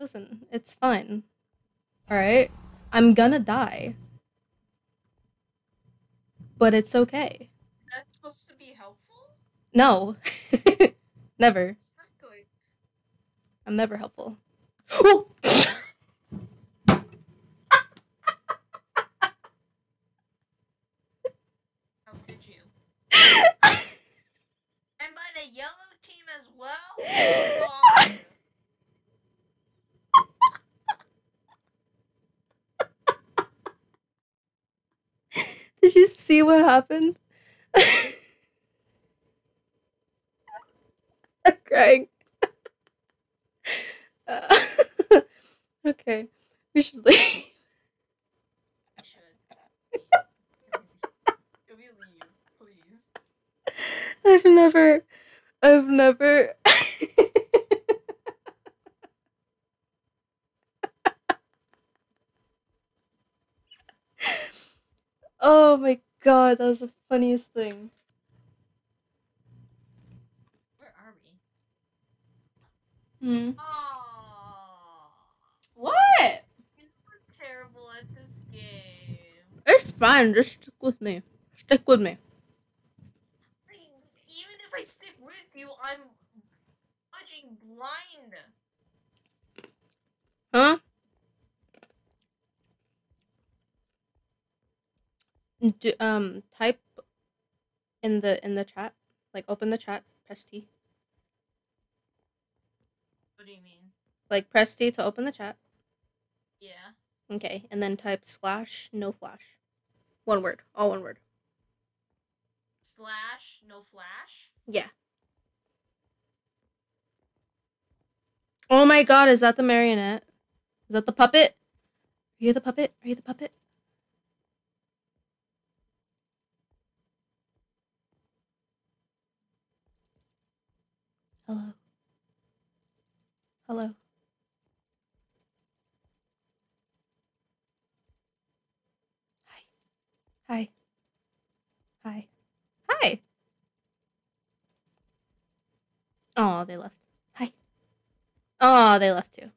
Listen, it's fine. Alright? I'm gonna die. But it's okay. Is that supposed to be helpful? No. never. Exactly. I'm never helpful. Oh! How could you? And by the yellow team as well? God. Did you see what happened? I'm crying. Uh, okay, we should leave. I should. Please. Can we leave, please? I've never, I've never. oh my god, that was the funniest thing. Where are we? Hmm. Oh, What? we're terrible at this game. It's fine. Just stick with me. Stick with me. Even if I stick with you, I'm judging blind. Huh? Do, um type in the in the chat. Like open the chat, press T. What do you mean? Like press T to open the chat. Yeah. Okay, and then type slash no flash. One word, all one word. Slash, no flash. Yeah. Oh my god, is that the marionette? Is that the puppet? Are you the puppet? Are you the puppet? Hello. Hello. Hi. Hi. Hi. Hi. Oh, they left. Hi. Oh, they left too.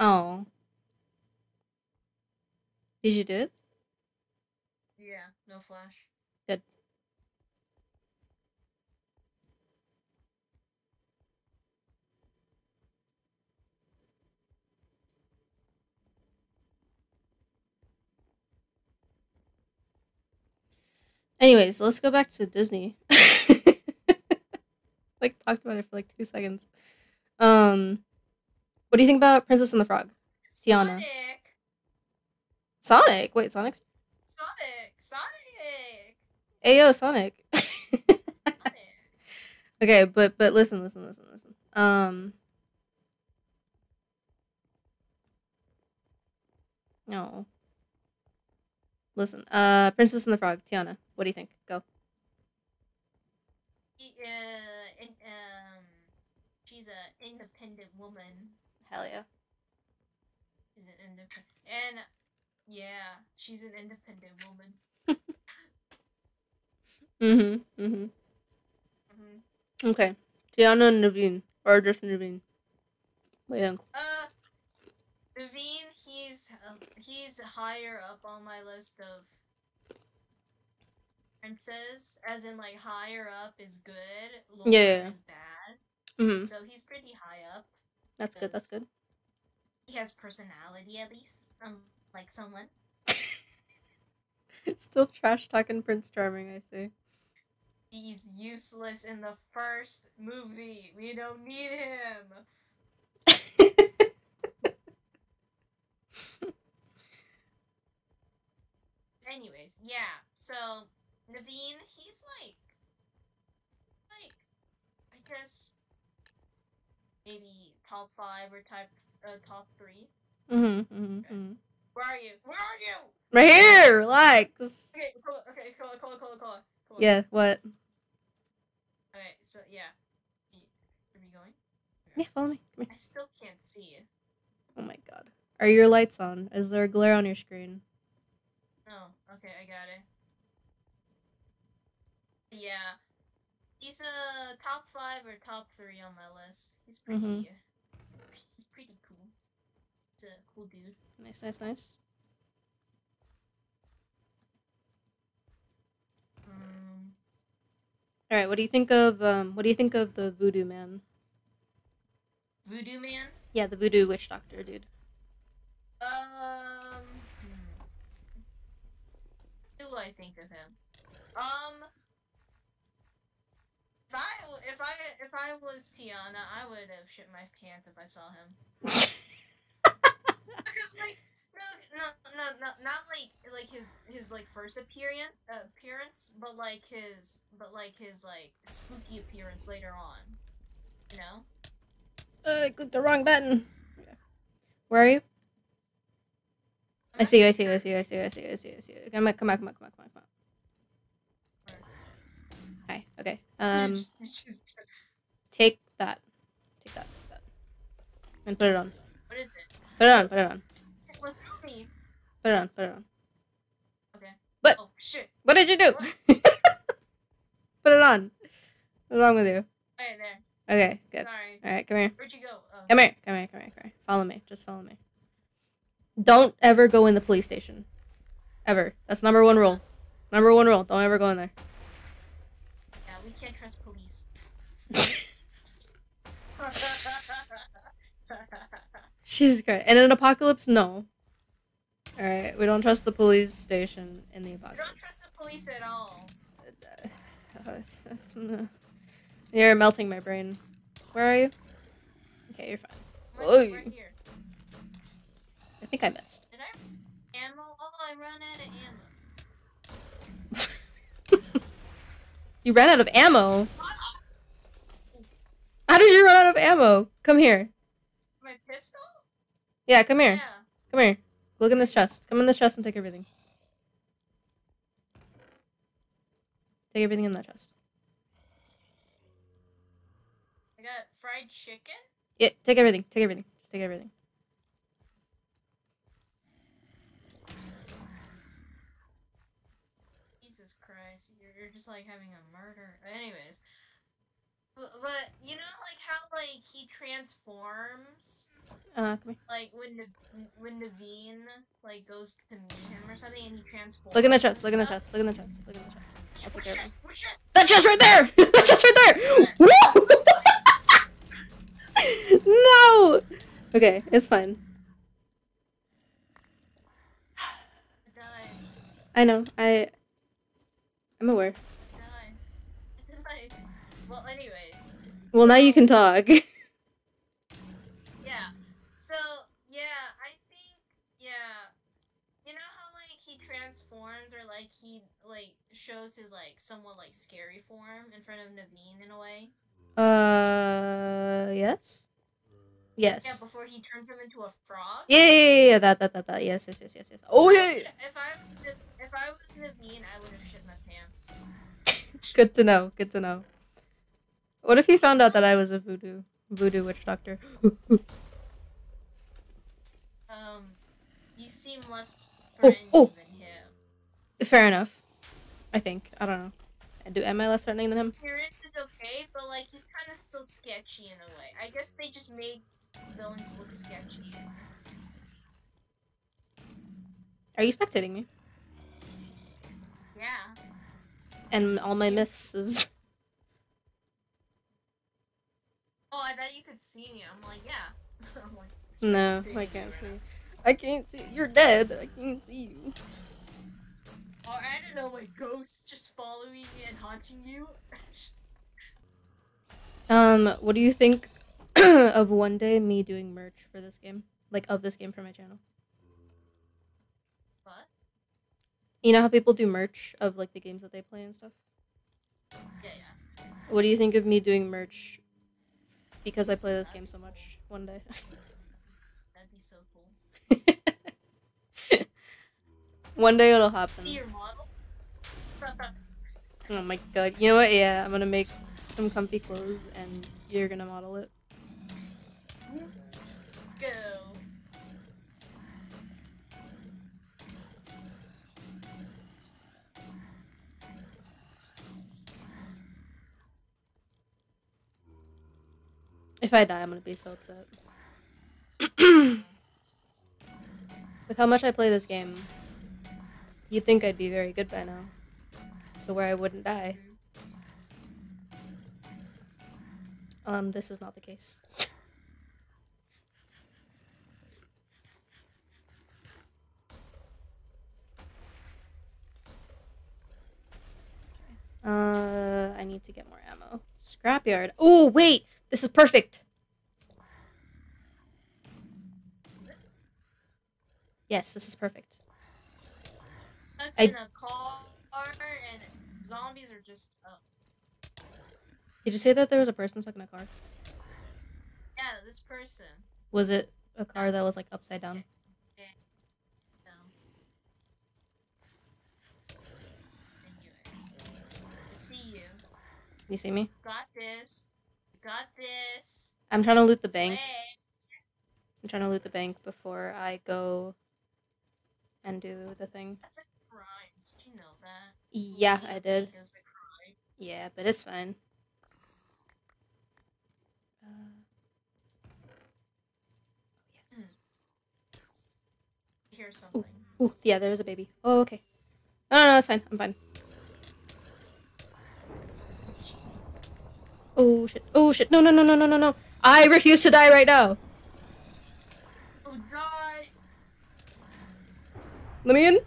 Oh. Did you do it? Yeah, no flash. Anyways, let's go back to Disney. like talked about it for like two seconds. Um, what do you think about Princess and the Frog? Tiana. Sonic. Sonic. Wait, Sonic's. Sonic. Sonic. Ayo, Sonic. Sonic. okay, but but listen, listen, listen, listen. Um. No. Listen, uh, Princess and the Frog, Tiana. What do you think? Go. She, uh, in, um, she's an independent woman. Hell yeah. She's an independent, and yeah, she's an independent woman. Mm-hmm. Mm-hmm. hmm Okay. Tiana and Naveen. Or just Naveen. What do you think? Uh, Naveen, he's uh, he's higher up on my list of as in like higher up is good, lower Yeah. is bad. Mm-hmm. So he's pretty high up. That's good. That's good. He has personality at least, unlike someone. Still trash talking Prince Charming, I see. He's useless in the first movie. We don't need him. Anyways, yeah. So Naveen, he's like, like, I guess maybe top five or type uh, top three. mm-hmm, mm-hmm, mm-hmm. Where are you? Where are you? Right here, relax. Okay, cool. Okay, cool, cool, cool, cool. cool. Yeah, what? Okay, so yeah. Are we going? Yeah, follow me. Come here. I still can't see. Oh my god. Are your lights on? Is there a glare on your screen? Oh, okay, I got it. Yeah. He's a top five or top three on my list. He's pretty Mhm. he's pretty cool. He's a cool dude. Nice, nice, nice. Um, All right, what do you think of um? What do you think of the voodoo man? Voodoo Man. Yeah, the voodoo witch doctor dude. Um, hmm. what do I think of him? Um, I if I if I was Tiana, I would have shit my pants if I saw him. Because like no no no no not like like his his like first appearance appearance, but like his but like his like spooky appearance later on. You know. Uh, I clicked the wrong button. Where are you? I see you. I see you. I see you. I see you. I see you. I see you. I see you. Come on. Come on. Come on. Come on. Come on. Come on. Hi. Okay. Um, take that. Take that. Take that. And put it on. what is it? Put it on. Put it on. It's with me. Put it on. Put it on. Okay. What? Oh shit! What did you do? put it on. What's wrong with you? Right there. Okay. Good. Sorry. All right. Come here. Where'd you go? Oh. Come here. Come here. Come here. Come here. Follow me. Just follow me. Don't ever go in the police station. Ever. That's number one rule. Number one rule. Don't ever go in there. Can't trust police. Jesus Christ. In an apocalypse, no. Alright, we don't trust the police station in the apocalypse. we don't trust the police at all. You're melting my brain. Where are you? Okay, you're fine. Oy. right here. I think I missed. Did I ammo? Oh, I ran out of ammo. You ran out of ammo. How did you run out of ammo? Come here. My pistol? Yeah, come here. Yeah. Come here. Look in this chest. Come in this chest and take everything. Take everything in that chest. I got fried chicken. Yeah, take everything. Take everything. Just take everything. Jesus Christ, you're, just like having a murder. Anyways, but, but you know like how like he transforms, Uh, like when Nav- when Naveen like goes to meet him or something, and he transforms. Look in the chest. Look in the chest. Look in the chest. Look in the chest. I'll Which take everything. chest? Which chest? That chest right there! that chest right there! No! Okay, it's fine. I know. I. I'm aware. Well, anyways. Well, now you can talk. Yeah. So yeah, I think yeah. You know how like he transforms or like he like shows his like somewhat like scary form in front of Naveen in a way. uh, yes. Yes. Yeah, before he turns him into a frog. Yeah, yeah, yeah, yeah, that, that, that, that. Yes, yes, yes, yes, yes. Oh yeah. yeah. If I if I was Naveen, I would have shit my pants. Good to know. Good to know. What if you found out that I was a voodoo voodoo witch doctor? Um, you seem less Oh, threatening oh. than him. Fair enough. I think. I don't know. Do am I less threatening than him? Appearance is okay, but like he's kind of still sketchy in a way. I guess they just made villains look sketchy. Are you spectating me? Yeah. And all my misses. Oh, I bet you could see me. I'm like, yeah. I'm like, No, I can't see. now. I can't see. You're dead. I can't see you. Oh, I don't know, my ghost just following and haunting you. Um, what do you think of one day me doing merch for this game? Like of this game for my channel. what? You know how people do merch of like the games that they play and stuff? Yeah, yeah. What do you think of me doing merch because I play this game so much one day? That'd be so cool. one day it'll happen. Your model? Oh my god. You know what? Yeah, I'm gonna make some comfy clothes and you're gonna model it. If I die, I'm gonna be so upset. With how much I play this game, you'd think I'd be very good by now. To where I wouldn't die. Um, this is not the case. Uh, I need to get more ammo. Scrapyard. Oh, wait! This is perfect! Yes, this is perfect. I- in a car and zombies are just. Oh. Did you say that there was a person stuck in a car? Yeah, this person. Was it a car that was like upside down? No. I see you. You see me? Got this. Got this. I'm trying to loot the bank. I'm trying to loot the bank before I go and do the thing. That's a crime. Did you know that? Yeah, I did. bank is a crime. Yeah, but it's fine. Uh, yes. Hear something. Ooh, yeah, there's a baby. Oh, okay. No, no, no, it's fine. I'm fine. Oh shit! Oh shit! No, no, no, no, no, no, no! I refuse to die right now. Oh! Let me in.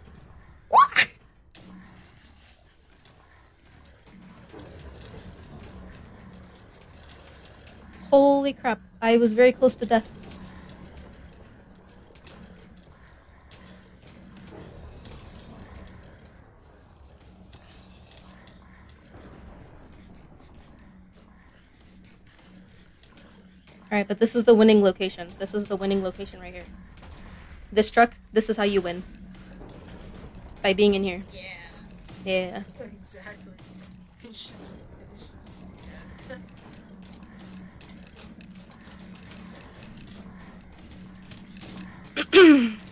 What? Holy crap! I was very close to death. Alright, but this is the winning location. This is the winning location right here. This truck, this is how you win. By being in here. Yeah. Yeah. Exactly.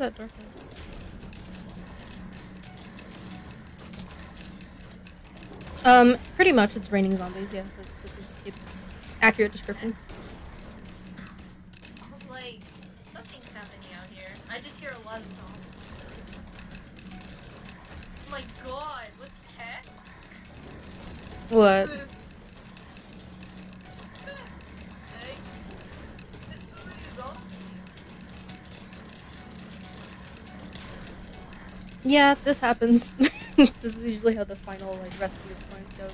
that closed? Um, pretty much it's raining zombies, yeah. That's, this is accurate description. I was like, nothing's happening out here. I just hear a lot of zombies. Oh my god, what the heck? What? Yeah, this happens. this is usually how the final like rescue point goes.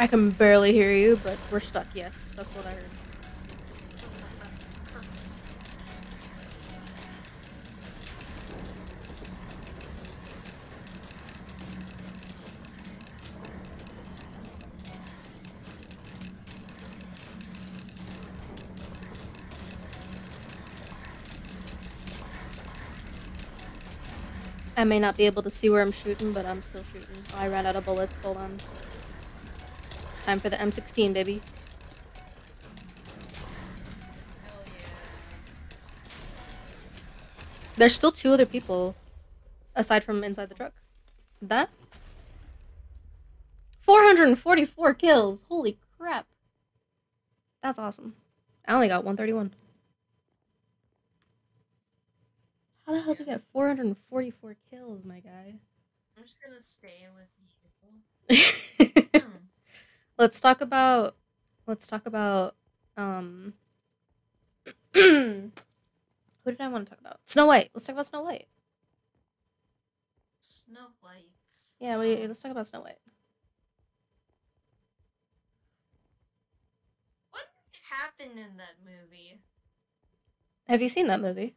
I can barely hear you, but we're stuck. Yes, that's what I heard. I may not be able to see where I'm shooting, but I'm still shooting. Oh, I ran out of bullets. Hold on. It's time for the M16, baby. There's still two other people aside from inside the truck. That? 444 kills. Holy crap. That's awesome. I only got 131. How the hell did you get 444 kills, my guy? I'm just gonna stay with you. Hmm. let's talk about let's talk about um who did I want to talk about? Snow White. Let's talk about Snow White. Snow White. Yeah, we, let's talk about Snow White. What happened in that movie? Have you seen that movie?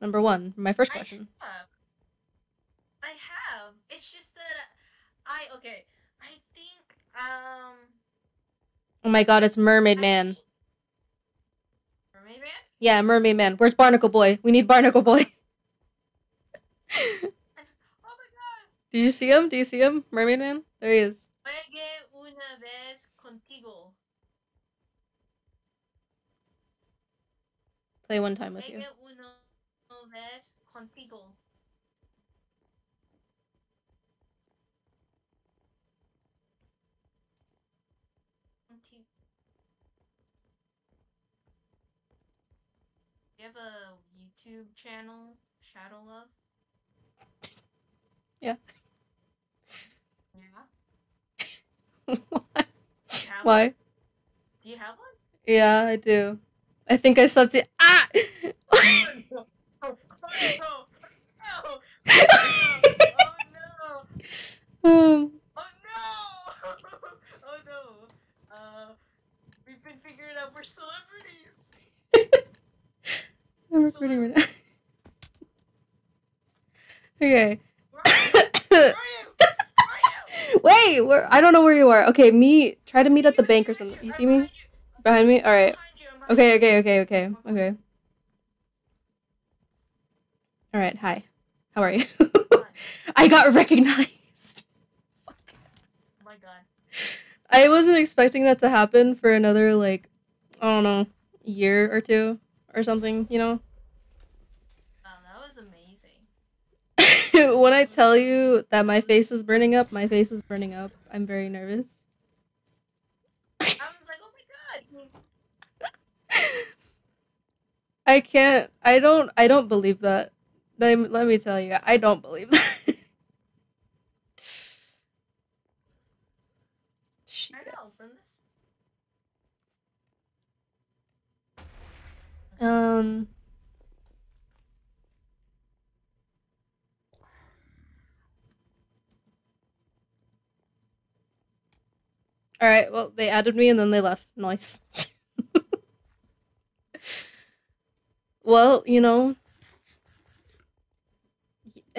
Number one, my first I question. have. I have. It's just that I okay. I think um. Oh my god, it's Mermaid I Man. think- Mermaid Man. Yeah, Mermaid Man. Where's Barnacle Boy? We need Barnacle Boy. Oh my god. Did you see him? Do you see him? Mermaid Man? There he is. Juegue una vez contigo. Play one time with you. Juegue vez contigo. Conti- You have a YouTube channel, Shadowlove? Yeah. Yeah. Do you have Why? One? Do you have one? Yeah, I do. I think I subbed it. Ah! Oh, no! Oh, no! Oh, no! um, Oh no! oh no! Uh, we've been figuring out we're celebrities. I'm recording right now. okay. Where are you? Where are you? Where are you? Wait, where? I don't know where you are. Okay, me. Try to meet at the bank or something. You see me? behind me? All behind you, behind Okay, okay, okay, okay, okay. All right, hi. How are you? I got recognized. Oh my god. I wasn't expecting that to happen for another like I don't know, year or two or something, you know? Wow, that was amazing. when I tell you that my face is burning up, my face is burning up. I'm very nervous. I was like, oh my god. I can't I don't I don't believe that. Let me, let me tell you, I don't believe that. I know, open this. Um All right, well, they added me and then they left. Nice. well, you know.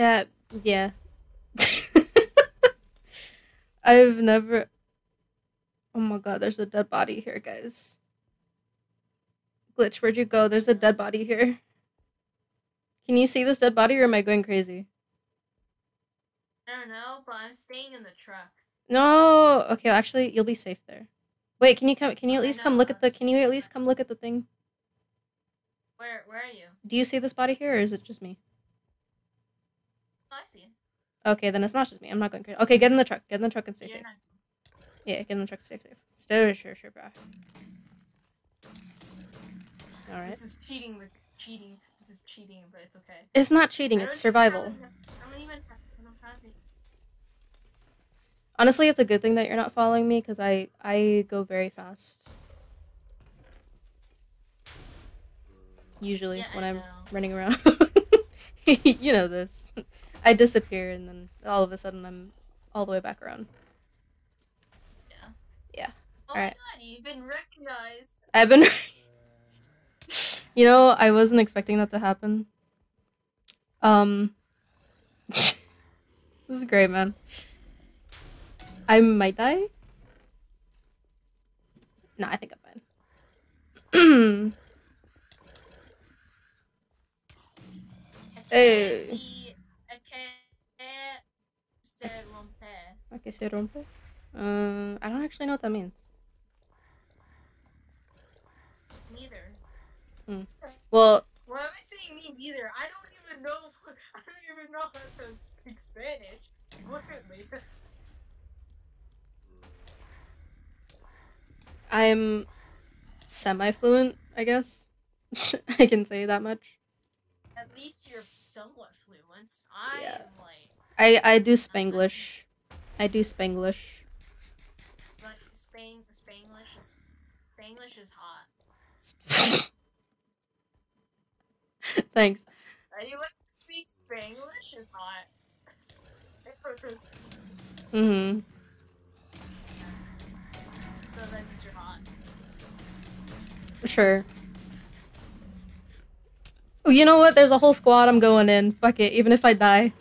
Uh, yeah. I've never. Oh my god, there's a dead body here, guys. Glitch, where'd you go? There's a dead body here. Can you see this dead body or am I going crazy? I don't know, but I'm staying in the truck. No. Okay, well, actually, you'll be safe there. Wait, can you come? Can you at least come look at the? Can you at least come look at the thing? Where where are you? Do you see this body here, or is it just me? Oh, I see. Okay, then it's not just me. I'm not going crazy. Okay, get in the truck. Get in the truck and stay You're safe. not- Yeah, get in the truck. Stay safe. Stay sure, sure, bro. All right. This is cheating. The cheating. This is cheating, but it's okay. It's not cheating. It's don't even have survival. it- I don't even. have- I don't have it. Honestly, it's a good thing that you're not following me because I I go very fast. Usually Yeah, when I'm know. running around. you know this. I disappear and then all of a sudden I'm all the way back around. Yeah. Yeah. Oh Alright. my god, you've been recognized. I've been You know, I wasn't expecting that to happen. Um This is great, man. I might die. No, I think I'm fine. Hey. Se rompe. ¿A qué se rompe? Uh, I don't actually know what that means. Neither. Well, Why am I saying me neither? I don't even know. I don't even know how to speak Spanish. Fluently. I'm semi-fluent, I guess. I can say that much. At least you're somewhat fluent. I Yeah. am like, I I do Spanglish. I do Spanglish. like Spang Spanglish is Spanglish is hot. Thanks. Anyone who speaks Spanglish is hot. Mm-hmm. so that means you're hot. Sure. you know what? There's a whole squad. I'm going in. Fuck it. Even if I die.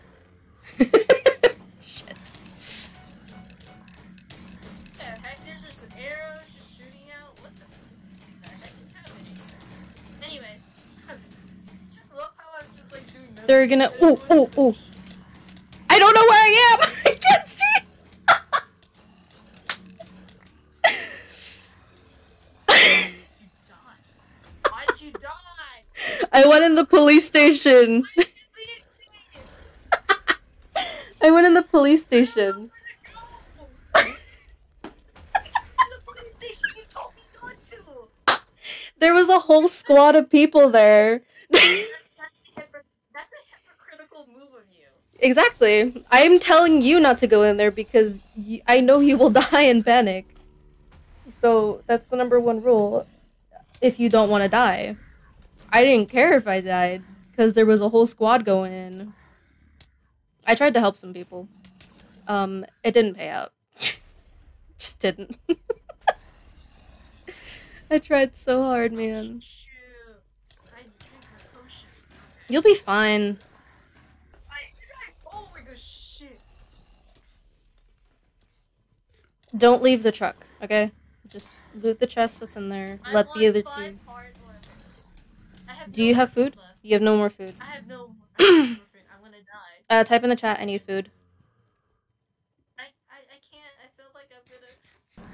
They're gonna. Ooh, ooh, ooh. I don't know where I am. I can't see. You died. Why did you die? I went in the police station. Why did you leave me? I went in the police station. Where'd it go? the police station you told me not to. There was a whole squad of people there. Exactly. I am telling you not to go in there because y- I know you will die in panic. So that's the number one rule. If you don't want to die, I didn't care if I died because there was a whole squad going in. I tried to help some people. Um, it didn't pay out. Just didn't. I tried so hard, man. Shoot. I drink a potion. You'll be fine. I, did I? Oh my god, shit. Don't leave the truck, okay? Just loot the chest that's in there. I Let the other two. hard left. I have Do no you have food food? left. You have no more food. I have no. I have no more food. I'm gonna die. Uh, type in the chat. I need food. I, I, I can't. I feel like I'm gonna.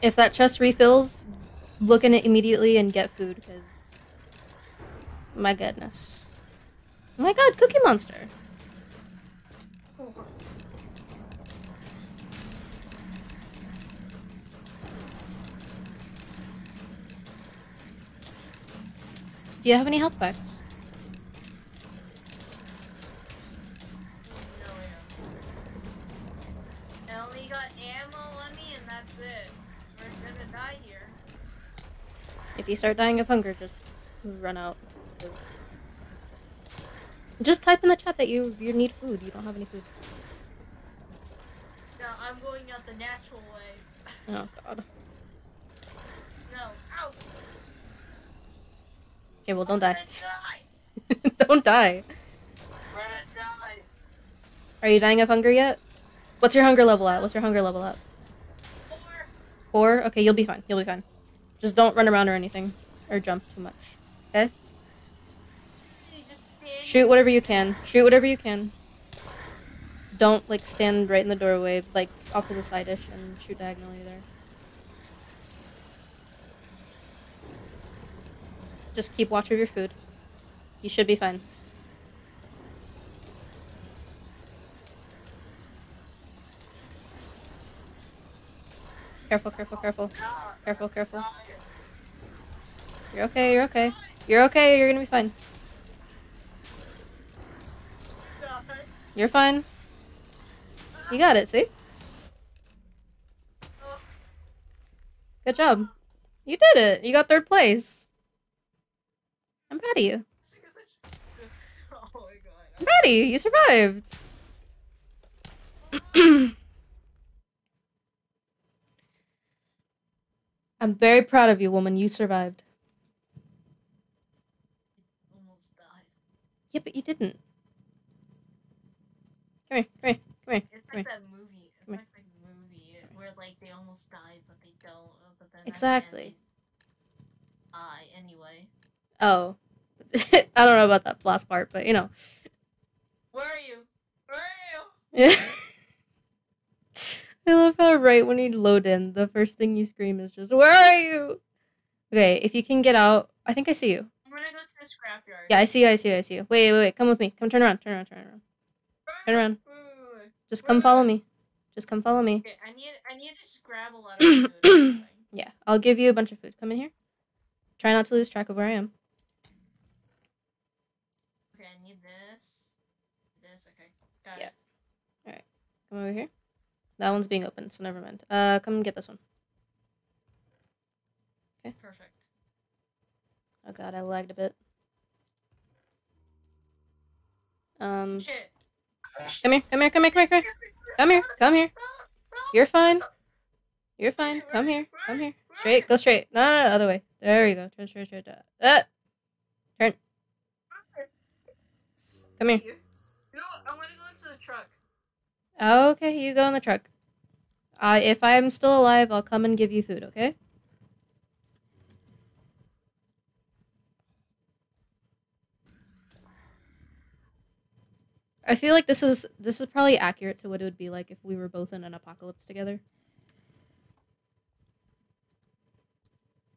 If that chest refills, look in it immediately and get food, because my goodness. Oh my god, Cookie Monster. Do you have any health packs? I only got ammo on me, and that's it. We're gonna die here. If you start dying of hunger, just run out. 'cause- Just type in the chat that you you need food. You don't have any food. No, I'm going out the natural way. Oh god. No. Ow. Okay, well don't die. die. don't die. Die. Are you dying of hunger yet? What's your hunger level at? What's your hunger level at? Four. Four? Okay, you'll be fine. You'll be fine. Just don't run around or anything. Or jump too much. Okay? Shoot whatever you can. Shoot whatever you can. Don't like stand right in the doorway, like off to the side-ish and shoot diagonally there. Just keep watch of your food. You should be fine. Careful, careful, careful. Careful, careful. You're okay, you're okay. You're okay, you're gonna be fine. You're fine. You got it, see? Good job. You did it. You got third place. I'm proud of you. Oh I'm proud of you. You survived. I'm very proud of you, woman. You survived. Almost died. Yeah, but you didn't. Come here, come here, come here. It's like that movie. It's like the movie where like they almost died, but they don't. But then at the end Exactly. Die anyway. Oh. I don't know about that last part, but you know. Where are you? Where are you? Yeah. I love how right when you load in, the first thing you scream is just, Where are you? Okay, if you can get out, I think I see you. I'm gonna go to the scrapyard. Yeah, I see you, I see you, I see you. Wait, wait, wait, come with me. Come turn around, turn around, turn around. Turn around. Wait, wait, wait. Just come follow me. Just come follow me. Okay, I need I need to a lot of food. Yeah, I'll give you a bunch of food. Come in here. Try not to lose track of where I am. Okay, I need this. This, okay. Got Yeah. it. Come over here. That one's being opened, so never mind. Uh, come get this one. Okay. Perfect. Oh god, I lagged a bit. Um, Shit. come here, come here, come here, come here, come here. Come here, come here. You're fine. You're fine. Come here. Come here. Straight. Go straight. No, no, no, other way. There you go. Turn straight, straight. Uh, uh. Turn. Come here. You know what? I'm gonna go into the truck. Okay, you go in the truck. Uh, if I'm still alive, I'll come and give you food, okay? I feel like this is this is probably accurate to what it would be like if we were both in an apocalypse together.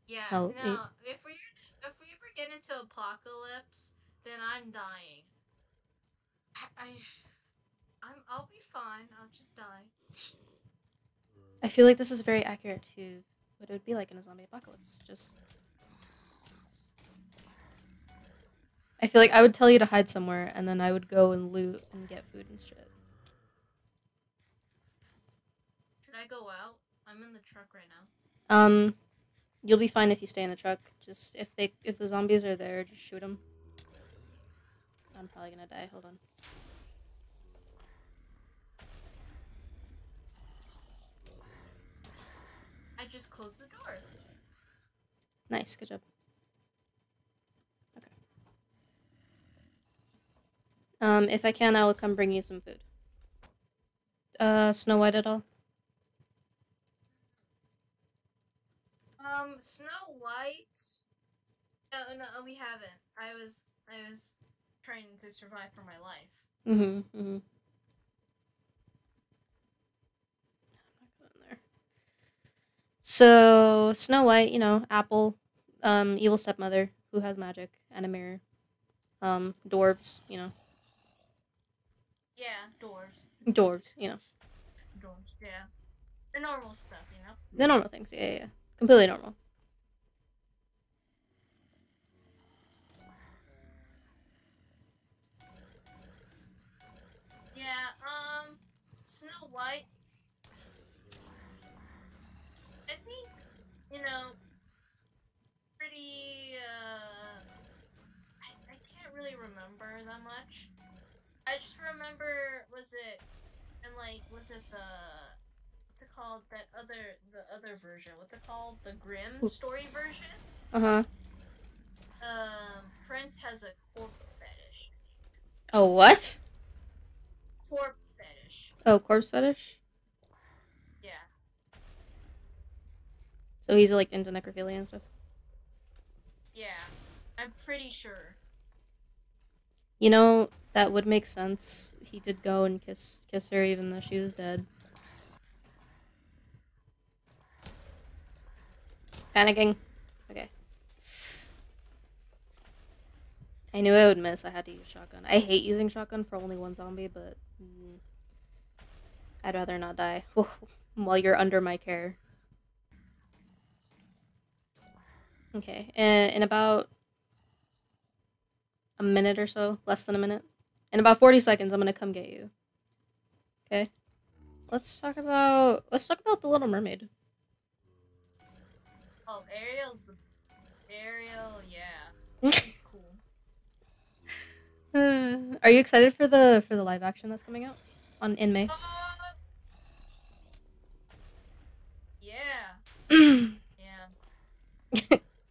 Yeah. Oh, no. it- If we if we ever get into apocalypse, then I'm dying. I, I I'm I'll be fine. I'll just die. I feel like this is very accurate to what it would be like in a zombie apocalypse. Just I feel like I would tell you to hide somewhere and then I would go and loot and get food and shit. Should I go out? I'm in the truck right now. Um you'll be fine if you stay in the truck. Just if they if the zombies are there, just shoot them. I'm probably going to die. Hold on. Just close the door. Nice, good job. Okay. Um, if I can, I will come bring you some food. Uh, Snow White at all? Um, Snow White. No, no, we haven't. I was, I was trying to survive for my life. Mm-hmm. Mm-hmm. So Snow White, you know, Apple, um, evil stepmother who has magic and a mirror. Um, dwarves, you know, Yeah, dwarves. dwarves, you know, Dwarves. Yeah, the normal stuff, you know. the normal things. Yeah, yeah, yeah. completely normal. Yeah. Um, Snow White. You know, pretty. Uh, I, I can't really remember that much. I just remember was it, and like was it the what's it called that other the other version? What's it called? The Grimm story version. Uh huh. Um, Prince has a corp fetish. Oh, what? Corp fetish. Oh, corpse fetish. Yeah. So he's like into necrophilia and stuff. Yeah. I'm pretty sure. You know, that would make sense. He did go and kiss kiss her even though she was dead. Panicking. Okay. I knew I would miss. I had to use shotgun. I hate using shotgun for only one zombie, but mm, I'd rather not die while you're under my care. Okay, and in about a minute or so, less than a minute, in about 40 seconds, I'm gonna come get you. Okay. Let's talk about let's talk about the Little Mermaid. Oh, Ariel's the Ariel, yeah. She's cool. Uh, are you excited for the for the live action that's coming out on in May? Uh, yeah, yeah.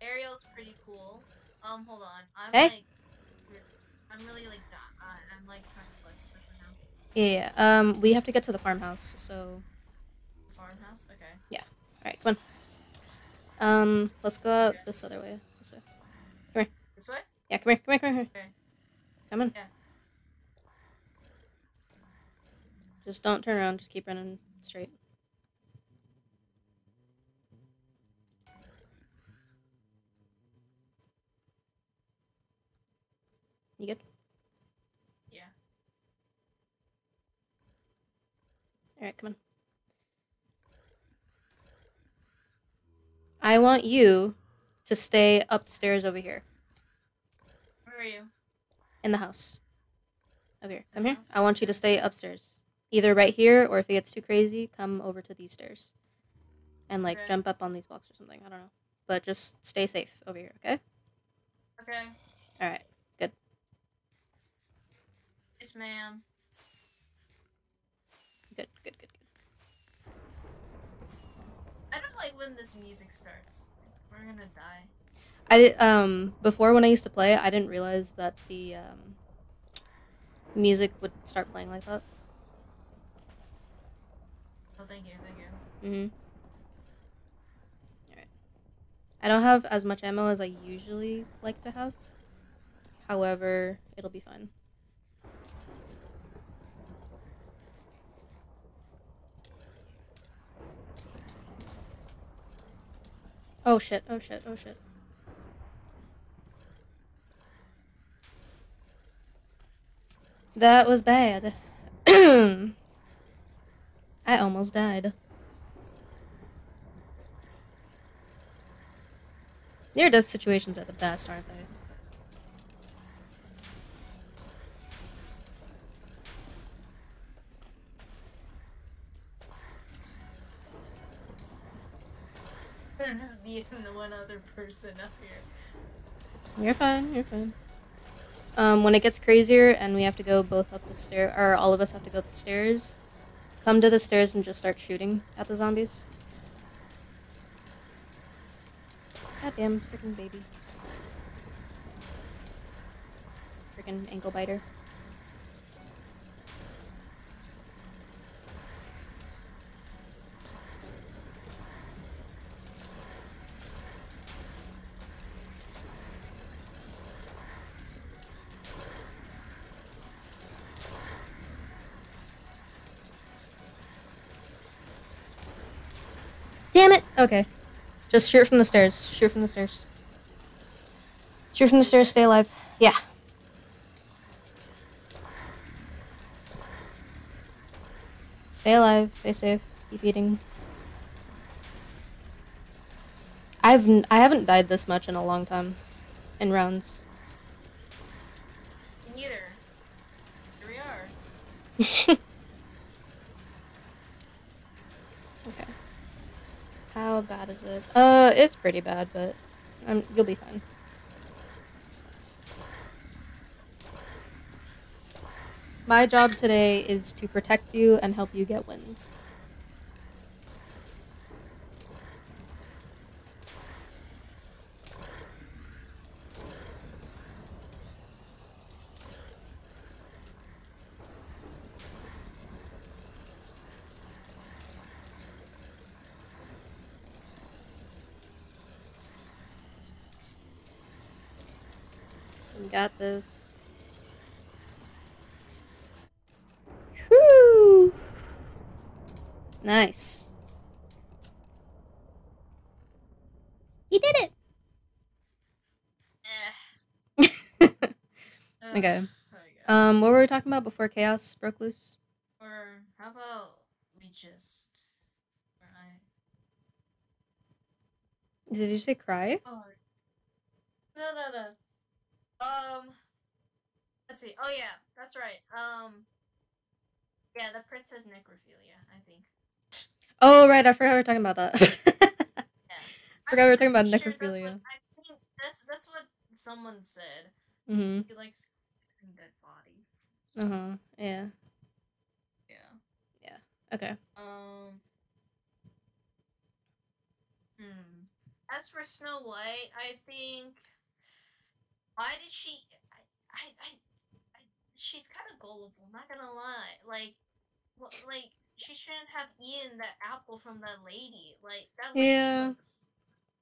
Ariel's pretty cool. Um, hold on. I'm Hey. like, I'm really like, I- I'm like trying to flex right now. yeah, yeah. Um, we have to get to the farmhouse, so Farmhouse. Okay. Yeah. All right, come on. Um, let's go out this other way. This way. Come here. This way. Yeah, come here, come here, come here. Okay. Come on. Yeah. Just don't turn around. Just keep running straight. You good? Yeah. All right, come on. I want you to stay upstairs over here Where are you? in the house. Over here. Come here. house? I want you to stay upstairs. Either right here or if it gets too crazy, come over to these stairs. And like Okay. jump up on these blocks or something. I don't know. But just stay safe over here, okay? Okay. All right. Yes, ma'am. Good, good, good, good. I don't like when this music starts, we're gonna die. I did, um before when I used to play, I didn't realize that the um music would start playing like that. Oh, thank you, thank you. Mhm. All right. I don't have as much ammo as I usually like to have. However, it'll be fine. Oh shit, oh shit, oh shit. That was bad. I almost died. Near death situations are the best, aren't they? Me and one other person up here. You're fine, you're fine. Um, when it gets crazier and we have to go both up the stair, or all of us have to go up the stairs, come to the stairs and just start shooting at the zombies. Goddamn freaking baby. Freaking ankle biter. Damn it! Okay. Just shoot from the stairs. Shoot from the stairs. Shoot from the stairs, stay alive. Yeah. Stay alive, stay safe, keep eating. I've n- I haven't died this much in a long time, in rounds. Neither. Here we are. okay. How bad is it? Uh, it's pretty bad, but you'll be fine. My job today is to protect you and help you get wins. You got this. Whew. Nice. You did it. Okay. okay. Um, what were we talking about before chaos broke loose? Or how about we just. Or I. Did you say cry? Oh. No, no, no. Um. Let's see. Oh yeah, that's right. Um. Yeah, the princess necrophilia. I think. Oh right, I forgot we were talking about that. Yeah. Forgot we were talking about sure that's what- necrophilia. I think that's that's what someone said. mhm. He likes dead bodies. So, Uh huh. Yeah. Yeah. Okay. Um. Hmm. As for Snow White, I think. Why did she? I, I, I, I she's kind of gullible. Not gonna lie. Like, what? Like she shouldn't have eaten that apple from that lady. Like that lady Yeah. looks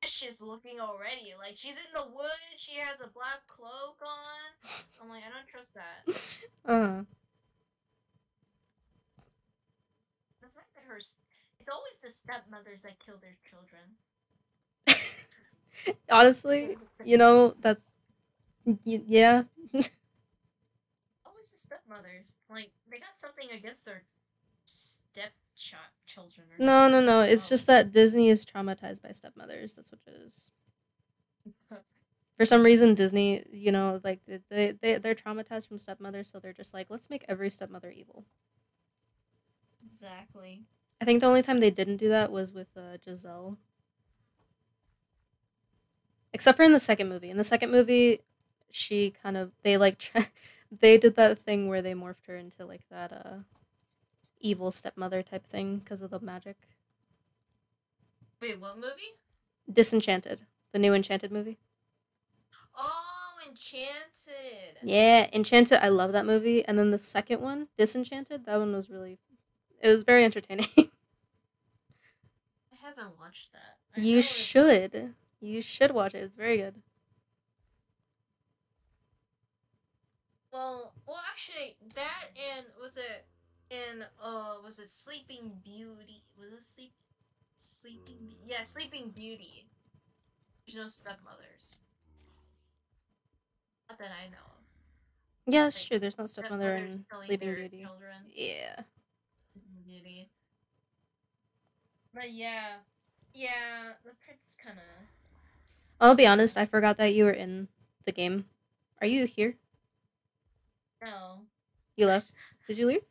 suspicious looking already. Like she's in the woods. She has a black cloak on. I'm like, I don't trust that. Uh The fact that her, it's always the stepmothers that kill their children. Honestly, you know that's. Y- yeah. always the stepmothers. Like they got something against their step children. Or No, no, no. It's Oh. just that Disney is traumatized by stepmothers. That's what it is. For some reason, Disney, you know, like they- they they they're traumatized from stepmothers, so they're just like, let's make every stepmother evil. exactly. I think the only time they didn't do that was with uh, Giselle. Except for in the second movie. In the second movie, she kind of they like try, they did that thing where they morphed her into like that uh evil stepmother type thing because of the magic. Wait, what movie? Disenchanted, the new Enchanted movie. Oh, Enchanted. Yeah, Enchanted. I love that movie. And then the second one, Disenchanted. That one was really, it was very entertaining. I haven't watched that. I you should. You should watch it. It's very good. Well, well, actually, that and was it in uh was it Sleeping Beauty? Was it Sleep Sleeping? Be- yeah, Sleeping Beauty. There's no stepmothers. Not that I know of. Yeah, that's Like, true. There's no stepmother in stepmothers Sleeping Beauty. Children. Yeah. Sleeping Beauty. But yeah, yeah, the prince kind of. I'll be honest. I forgot that you were in the game. Are you here? No. You left. Did you leave?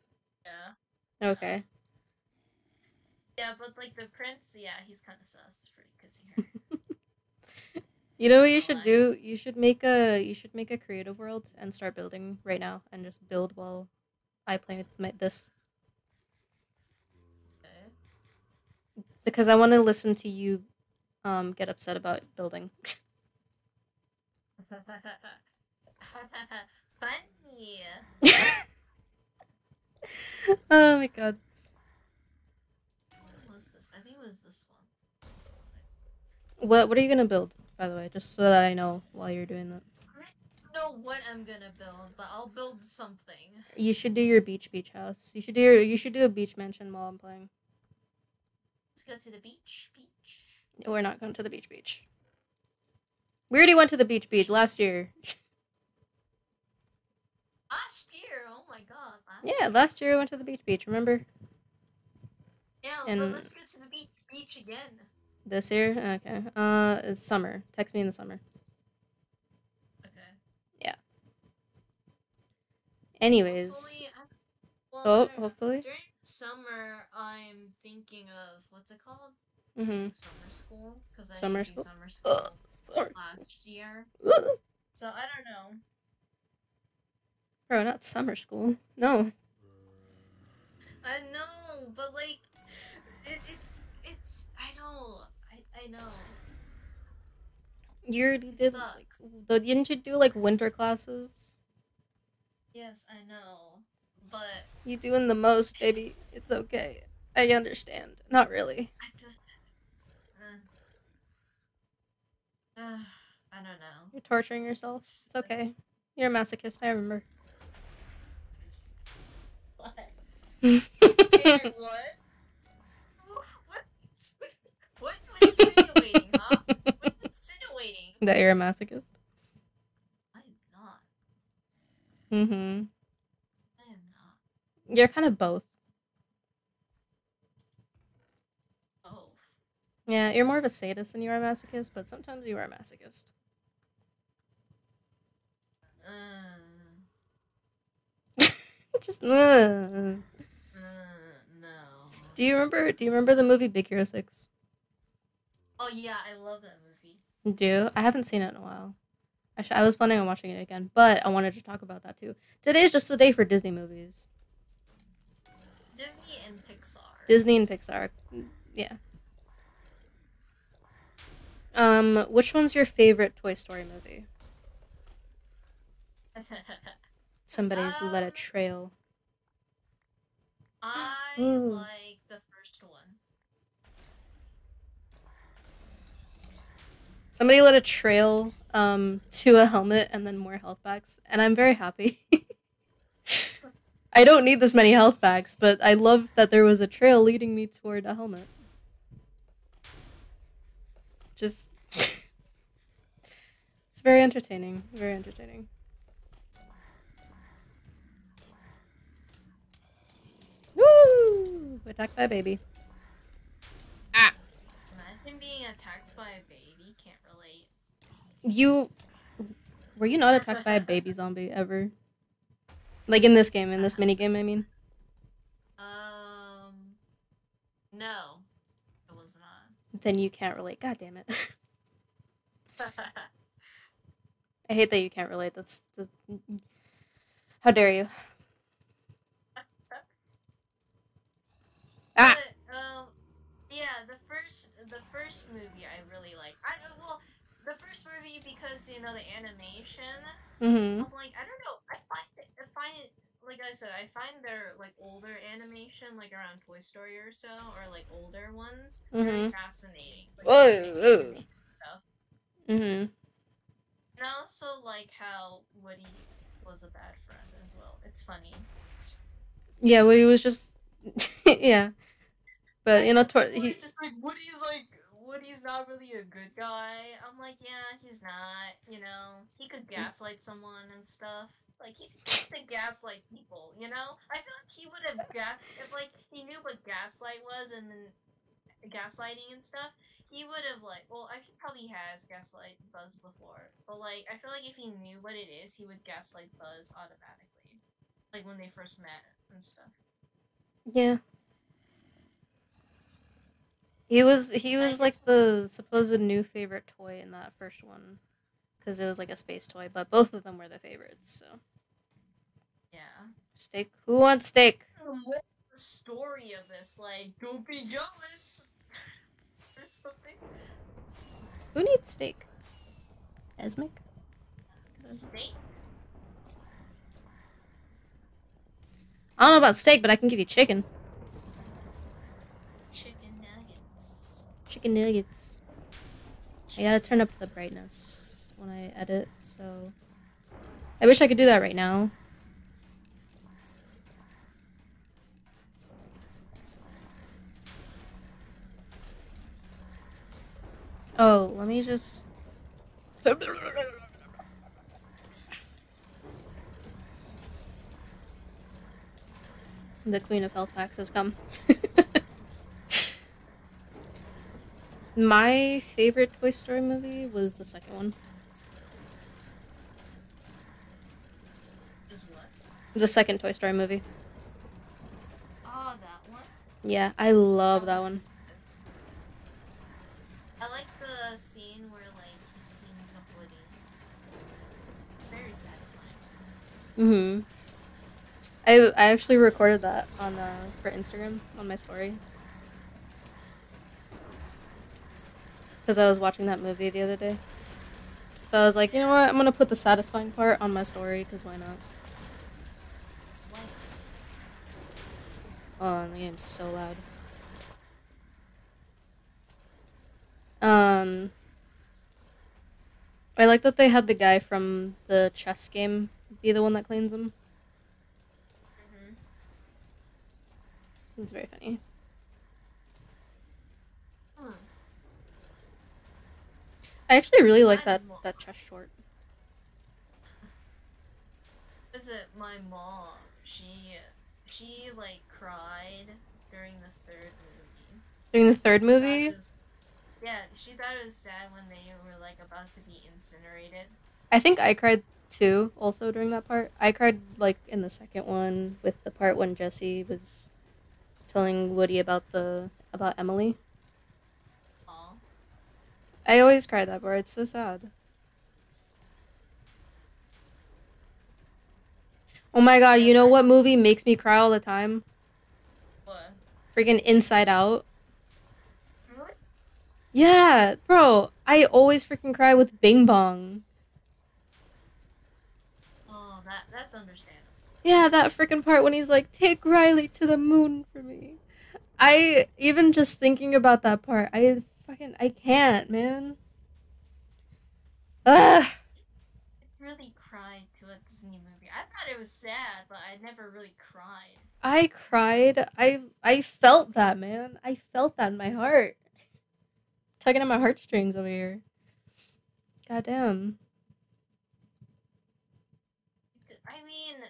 Yeah. Okay. Yeah, but like the prince, yeah, he's kind of sus for kissing her. You know what you should do? You should make a you should make a creative world and start building right now and just build while I play with my, this Okay. because I want to listen to you um get upset about building. Funny. oh my god. What was this? I think it was this one. This one. What what are you going to build by the way just so that I know while you're doing that. I don't know what I'm gonna build, but I'll build something. You should do your beach beach house. You should do your, you should do a beach mansion while I'm playing. Let's go to the beach. Beach. We're not going to the beach beach. We already went to the beach beach last year. Last year. Oh my god. Last yeah, last year we went to the beach beach, remember? Yeah, and- let's go to the beach. Beach again. This year? Okay. Uh it's summer. Text me in the summer. Okay. Yeah. Anyways. Hopefully, I- well, Oh, during- hopefully. During summer, I'm thinking of what's it called? Mm-hmm. Summer school. Because I Summer school? summer school. Last year. So I don't know. Bro, not summer school. No. I know, but like, it, it's it's. I know. I I know. You already did sucks. the didn't you do like winter classes? Yes, I know. But You doing the most, baby. It's okay. I understand. Not really. I do, uh, uh, I don't know. You're torturing yourself. It's okay. You're a masochist, I remember. What? Say what? What's what are you insinuating, huh? What are you insinuating? that you're a masochist? I am not. Mm-hmm. I am not. You're kind of both. Oh. Yeah, you're more of a sadist than you are a masochist, but sometimes you are a masochist. Uh, Just uh. Do you remember do you remember the movie Big Hero 6? Oh yeah, I love that movie. Do? I haven't seen it in a while. Actually, I was planning on watching it again, but I wanted to talk about that too. Today's just a day for Disney movies. Disney and Pixar. Disney and Pixar. Yeah. Um, which one's your favorite Toy Story movie? Somebody's let a Um, trail. I Ooh. like the first one. Somebody let a trail um to a helmet and then more health packs, and I'm very happy. I don't need this many health packs, but I love that there was a trail leading me toward a helmet. Just It's very entertaining. Very entertaining. Woo! Attacked by a baby. Ah! Imagine being attacked by a baby. Can't relate. You were you not attacked by a baby zombie ever? Like in this game, in this mini game, I mean. Um. No, it was not. Then you can't relate. God damn it. I hate that you can't relate. That's, that's how dare you? Ah! But, um, yeah, the first first the first movie I really like. I well the first movie because you know the animation. Mm-hmm. I'm like I don't know. I find it. I find it like I said. I find their like older animation, like around Toy Story or so, or like older ones, very Mhm. fascinating. Like, Whoa, the whoa. Mm-hmm. And I also like how Woody was a bad friend as well. It's funny. Yeah, well, he was just yeah, but you know, tor- he just like Woody's like Woody's not really a good guy. I'm like, yeah, he's not. You know, he could hmm. gaslight someone and stuff. Like he's to gaslight people. You know, I feel like he would have gas if like he knew what gaslight was and then gaslighting and stuff. He would have like, well, I he probably has gaslight Buzz before, but like I feel like if he knew what it is, he would gaslight Buzz automatically, like when they first met and stuff. yeah. He was he was like the supposed new favorite toy in that first one, because it was like a space toy. But both of them were the favorites. So Yeah. steak. Who wants steak? What's the story of this, like, don't be jealous or something. Who needs steak? Esmic. Steak. I don't know about steak, but I can give you. Chicken nuggets. Chicken nuggets. I gotta turn up the brightness when I edit, so I wish I could do that right now. Oh, let me just. The Queen of Halifax has come. My favorite Toy Story movie was the second one. Is what? The second Toy Story movie. Oh, that one. Yeah, I love that one. I like the scene where, like, he cleans up Woody. It's very satisfying. Mhm. I I actually recorded that on uh for Instagram on my story. Cuz I was watching that movie the other day. So I was like, you know what? I'm going to put the satisfying part on my story cuz why not? Oh, the game's so loud. Um, I like that they had the guy from the chess game be the one that cleans them. mm-hmm. It's very funny. Hmm. I actually really like that that chess short. Is it my mom? She, she, like, cried during the third movie. During the third movie, was- yeah, she thought it was sad when they were like about to be incinerated. I think I cried too. Also during that part, I cried like in the second one with the part when Jessie was telling Woody about the about Emily. I always cry that part. It's so sad. Oh my god, you know what movie makes me cry all the time? What? Freaking Inside Out. Really? Yeah, bro, I always freaking cry with Bing Bong. Oh, that that's understandable. Yeah, that freaking part when he's like, "Take Riley to the moon for me." I even just thinking about that part, I fucking I can't, man. Ugh. I really cried to a Disney movie. I thought it was sad, but I never really cried. I cried. I I felt that, man. I felt that in my heart. Tugging at my heartstrings over here. Goddamn. I mean,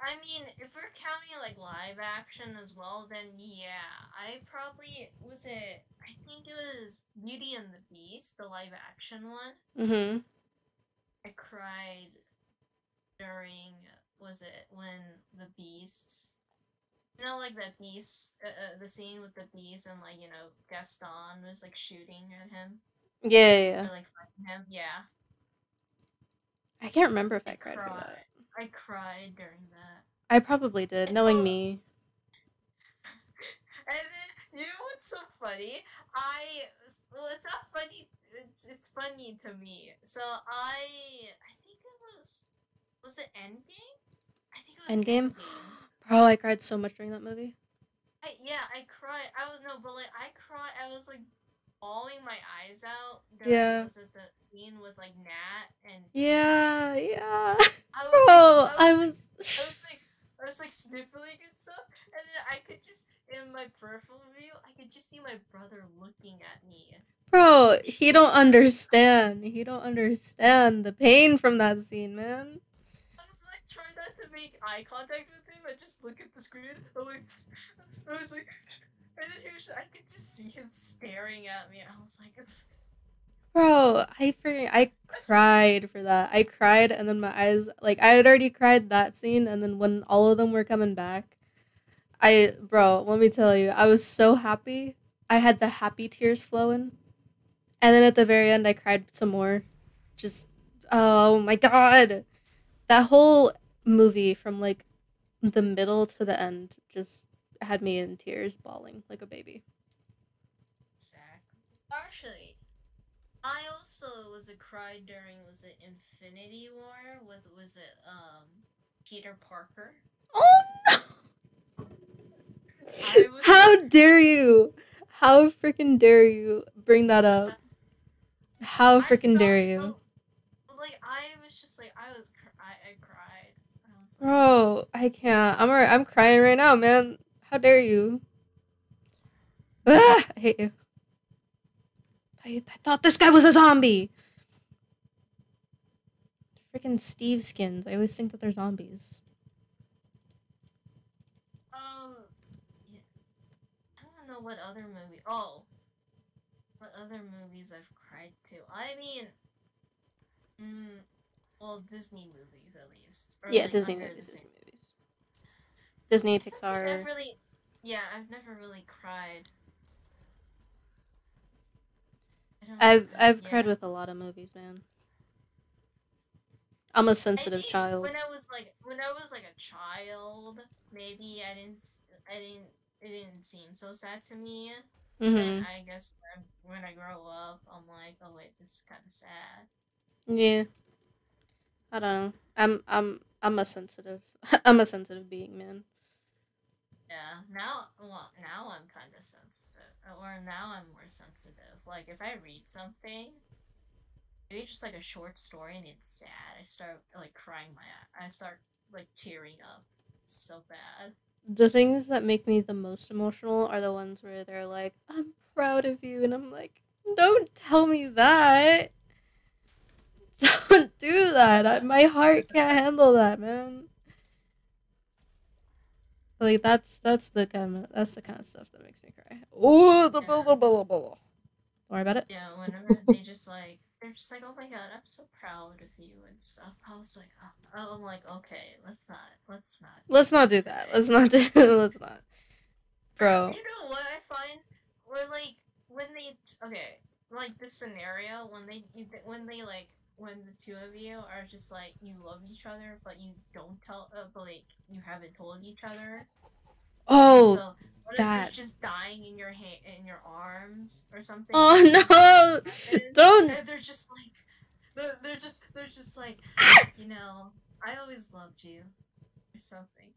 I mean, if we're counting like live action as well, then yeah, I probably was it. I think it was Beauty and the Beast, the live action one. Mm-hmm. I cried during was it when the beast you know like that beast uh, uh, the scene with the beast and like you know gaston was like shooting at him Yeah, yeah, or like fighting him yeah I can't remember if I I cried for that. i cried during that I probably did, knowing me. and then you know what's so funny? I well, it's not funny. It's it's funny to me. So I I think it was was it Endgame? I think it was Endgame? Endgame. Bro, I cried so much during that movie. I, yeah, I cried. I was no, but like I cried. I was like bawling my eyes out. during- Yeah. Was it the scene with like Nat and? Yeah, yeah. I was, Bro, I I was, was. I was like, I was like sniffling and stuff, and then I could just in my peripheral view, I could just see my brother looking at me. Bro, he don't understand. He don't understand the pain from that scene, man. I was like trying not to make eye contact with him. I just look at the screen. I was like, I was like, and then he was, I could just see him staring at me. I was like, it's, Bro, I freaking I cried for that. I cried and then my eyes like I had already cried that scene and then when all of them were coming back, I bro, let me tell you, I was so happy. I had the happy tears flowing. And then at the very end I cried some more. Just oh my god. That whole movie from like the middle to the end just had me in tears bawling like a baby. Exactly. Actually, I also was a cry during was it Infinity War with was it um Peter Parker? Oh no! How dare you? How freaking dare you bring that up? How freaking dare you? but, Like I was just like I was cr- I, I cried. I was like, Bro, I can't. I'm alright. I'm crying right now, man. How dare you? Ah, I hate you. I, I thought this guy was a zombie. Freaking Steve skins. I always think that they're zombies. um, yeah. I don't know what other movie. Oh, what other movies I've cried to? I mean, mm, well, Disney movies at least. Or, Yeah, like, Disney movies. Disney movies. Disney, I've Pixar. really, yeah, I've never really cried. I've I've cried with a lot of movies, man. I'm a sensitive child. When I was like, when I was like a child, maybe I didn't, I didn't, it didn't seem so sad to me. hmm And I guess when, when I grow up, I'm like, oh wait, this is kind of sad. Yeah. I don't know. I'm I'm I'm a sensitive. I'm a sensitive being, man. Yeah. Now, well, now I'm kind of sensitive, or now I'm more sensitive. Like if I read something, maybe just like a short story and it's sad, I start like crying my, I start like tearing up. It's so bad. The things that make me the most emotional are the ones where they're like, "I'm proud of you," and I'm like, "Don't tell me that. Don't do that. I, my heart can't handle that, man." Like that's that's the kind of that's the kind of stuff that makes me cry. Oh, the blah, blah, blah, blah, blah. Don't worry about it. Yeah, whenever they just like they're just like, oh my god, I'm so proud of you and stuff. I was like, oh, I'm like, okay, let's not, let's not. Let's not do that. Let's not do. Let's not, bro. You know what I find? Where like when they okay, like this scenario when they when they like when the two of you are just like you love each other but you don't tell uh, but like you haven't told each other. Oh, so what that. just dying in your hand in your arms or something? oh no! And- Don't. And they're just like, they're, they're just, they're just like, you know, I always loved you, or something.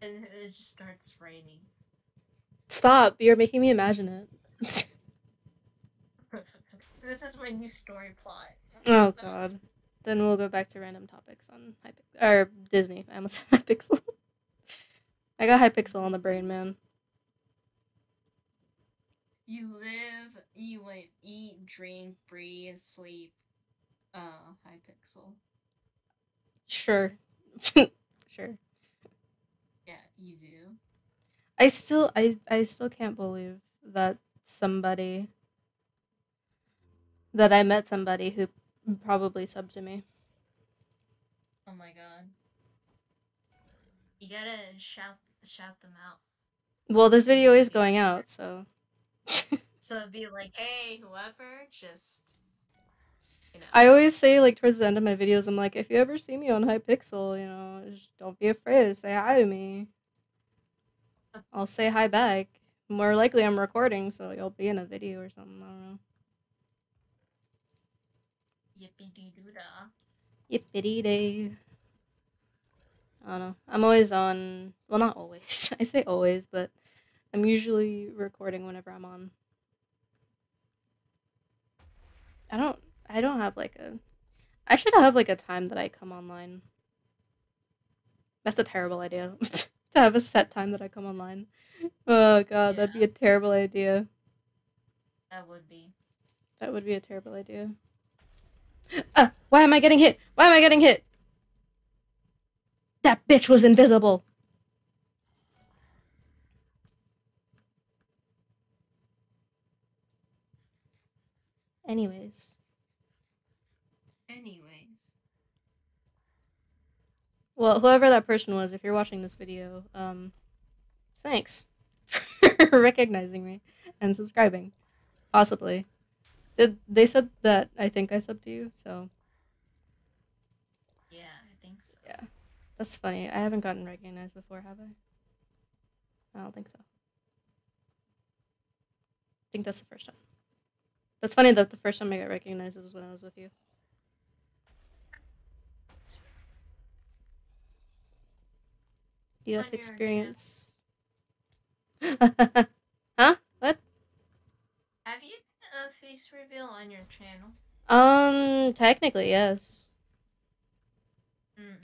And it just starts raining. Stop! You're making me imagine it. this is my new story plot. oh god. Then we'll go back to random topics on Hypixel or Disney. I almost said Hypixel. I got Hypixel on the brain, man. You live, you like, eat, drink, breathe, sleep. Uh, Hypixel. Sure. sure. Yeah, you do. I still I I still can't believe that somebody that I met somebody who probably subbed to me. Oh my god. You gotta shout, shout them out. Well, this video is going out, so So it'd be like, hey, whoever, just you know. I always say like towards the end of my videos, I'm like, if you ever see me on Hypixel, you know, just don't be afraid to say hi to me. I'll say hi back. More likely, I'm recording, so you'll be in a video or something. I don't know. Yippee dee doo dah. Yippity day. I don't know. I'm always on. Well, not always. I say always, but I'm usually recording whenever I'm on. I don't. I don't have like a. I should have like a time that I come online. That's a terrible idea. to have a set time that I come online. Oh god, that'd be a terrible idea. That would be. That would be a terrible idea. Ah, why am I getting hit? Why am I getting hit? That bitch was invisible. Anyways. Anyways. Well, whoever that person was, if you're watching this video, um, thanks for recognizing me and subscribing. Possibly. Did they said that I think I subbed to you, so Yeah, I think so. yeah. That's funny. I haven't gotten recognized before, have I? I don't think so. I think that's the first time. That's funny that the first time I got recognized is when I was with you. To experience. huh? What? Have you done a face reveal on your channel? Um, technically, yes. Mm.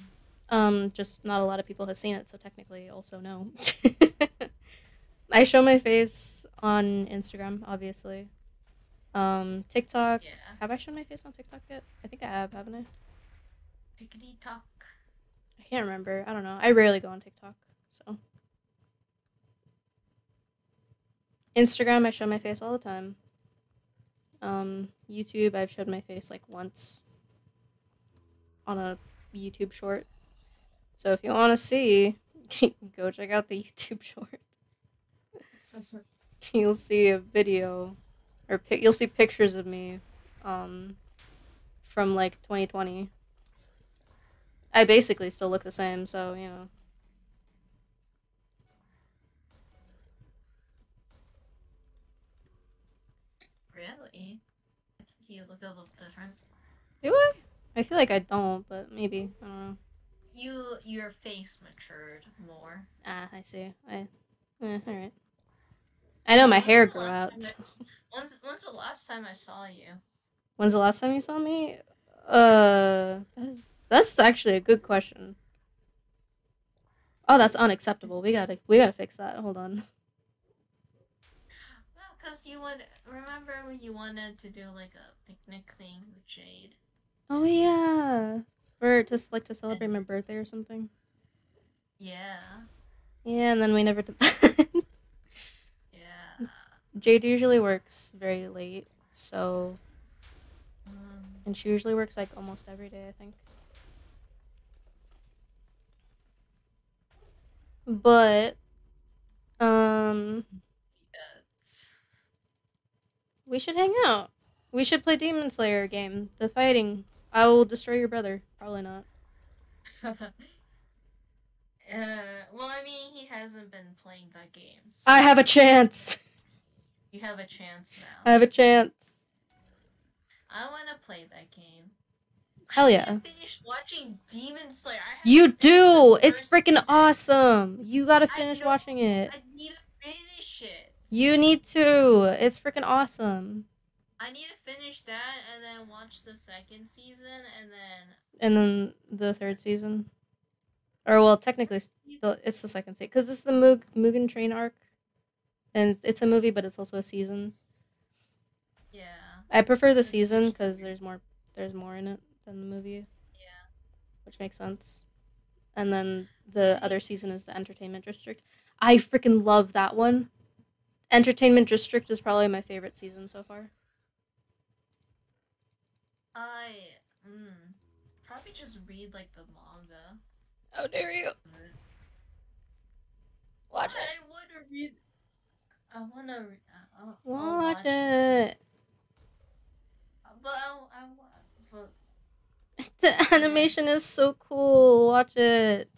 Um, just not a lot of people have seen it, so technically, also no. I show my face on Instagram, obviously. Um, TikTok. Yeah. Have I shown my face on TikTok yet? I think I have, haven't I? Talk. I can't remember. I don't know. I rarely go on TikTok, so. Instagram, I show my face all the time. Um, YouTube, I've showed my face like once on a YouTube short. So if you want to see, go check out the YouTube short. You'll see a video, or pi- you'll see pictures of me, um, from like 2020. I basically still look the same, so you know. really? I think you look a little different. Do I? I feel like I don't, but maybe I don't know. You your face matured more. Ah, I see. I, eh, all right. I know my When's hair grew out. I- so- When's when's the last time I saw you? When's the last time you saw me? Uh, that's that's actually a good question. Oh, that's unacceptable. We gotta we gotta fix that. Hold on. No, cause you would remember when you wanted to do like a picnic thing with Jade. Oh yeah, for just like to celebrate my birthday or something. Yeah. Yeah, and then we never did that. Yeah. Jade usually works very late, so Um, and she usually works like almost every day, I think. But um we should hang out. We should play Demon Slayer game, the fighting. I will destroy your brother. Probably not. uh, well, I mean, he hasn't been playing that game. so I have a chance. You have a chance now. I have a chance. I want to play that game. Hell yeah. haven't finished watching Demon Slayer. I You do. It's freaking season. awesome. You got to finish watching it. I need to finish it. You need to. It's freaking awesome. I need to finish that and then watch the second season and then. And then the third season. Or well, technically still it's the second season cuz this is the Mug Mugen Train arc. And it's a movie but it's also a season. Yeah. I prefer the season cuz there's more there's more in it than the movie, Yeah. which makes sense. And then the other season is the Entertainment District. I freaking love that one. Entertainment District is probably my favorite season so far. I. Mm, probably just read like the manga. How dare you? Watch it. I want to read. I want to. Re- uh, I'll, I'll Watch watch it. But I, I want. But The animation is so cool. Watch it.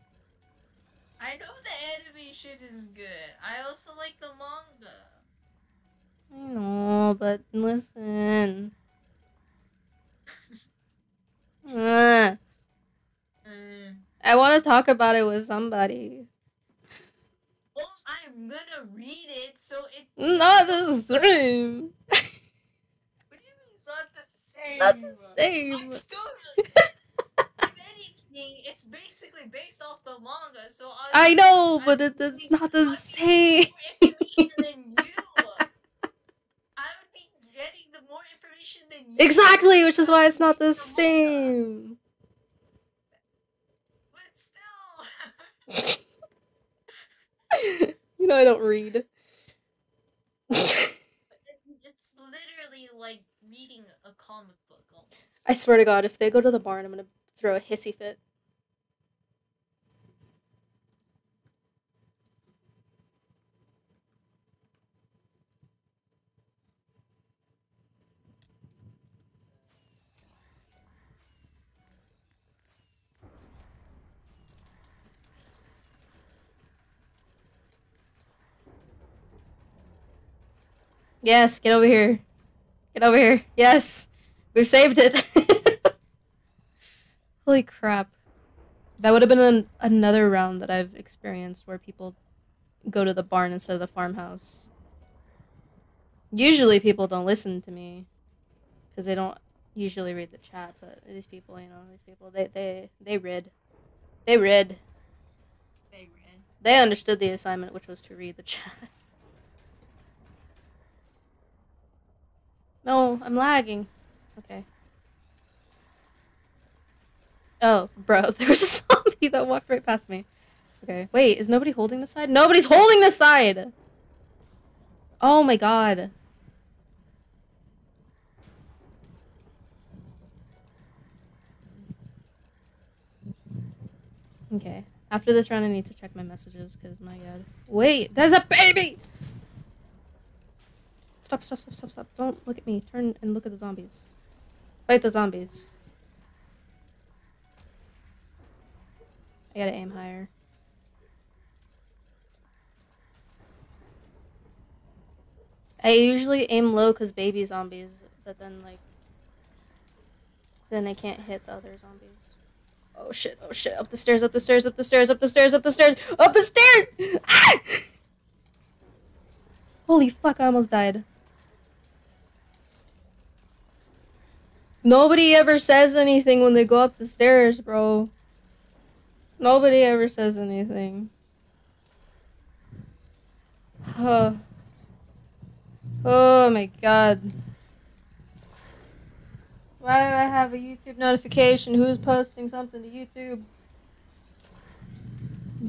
I I know the animation is good. I also like the manga. I know, but listen. Uh, Uh, I want to talk about it with somebody. well, I'm gonna read it, so it. Not the same. What do you mean it's not the same? Not the same. It's still. if anything, it's basically based off the manga, so I. I know, I but it, it's not the same. more information than you. I would be getting the more information than you. Exactly, which is why it's not the manga. same. But still. you know I don't read. It's literally like reading a comic book almost. I swear to God, if they go to the barn, I'm gonna throw a hissy fit. Yes, get over here. Get over here. Yes. We've saved it. Holy crap. That would have been an, another round that I've experienced where people go to the barn instead of the farmhouse. Usually people don't listen to me because they don't usually read the chat, but these people, you know, these people, they they they read. They read. They read. They understood the assignment, which was to read the chat. No, I'm lagging. Okay. Oh, bro, there was a zombie that walked right past me. Okay, wait, is nobody holding the side? Nobody's holding the side! Oh my god. Okay. After this round, I need to check my messages, because my god. Wait, there's a baby! Stop, stop, stop, stop, stop. Don't look at me. Turn and look at the zombies. Fight the zombies. I gotta aim higher. I usually aim low because baby zombies, but then, like, then I can't hit the other zombies. Oh shit, oh shit. Up the stairs, up the stairs, up the stairs, up the stairs, up the stairs, up the stairs! Ah! Holy fuck, I almost died. Nobody ever says anything when they go up the stairs, bro. Nobody ever says anything. Oh, oh my god. Why do I have a YouTube notification? Who's posting something to YouTube?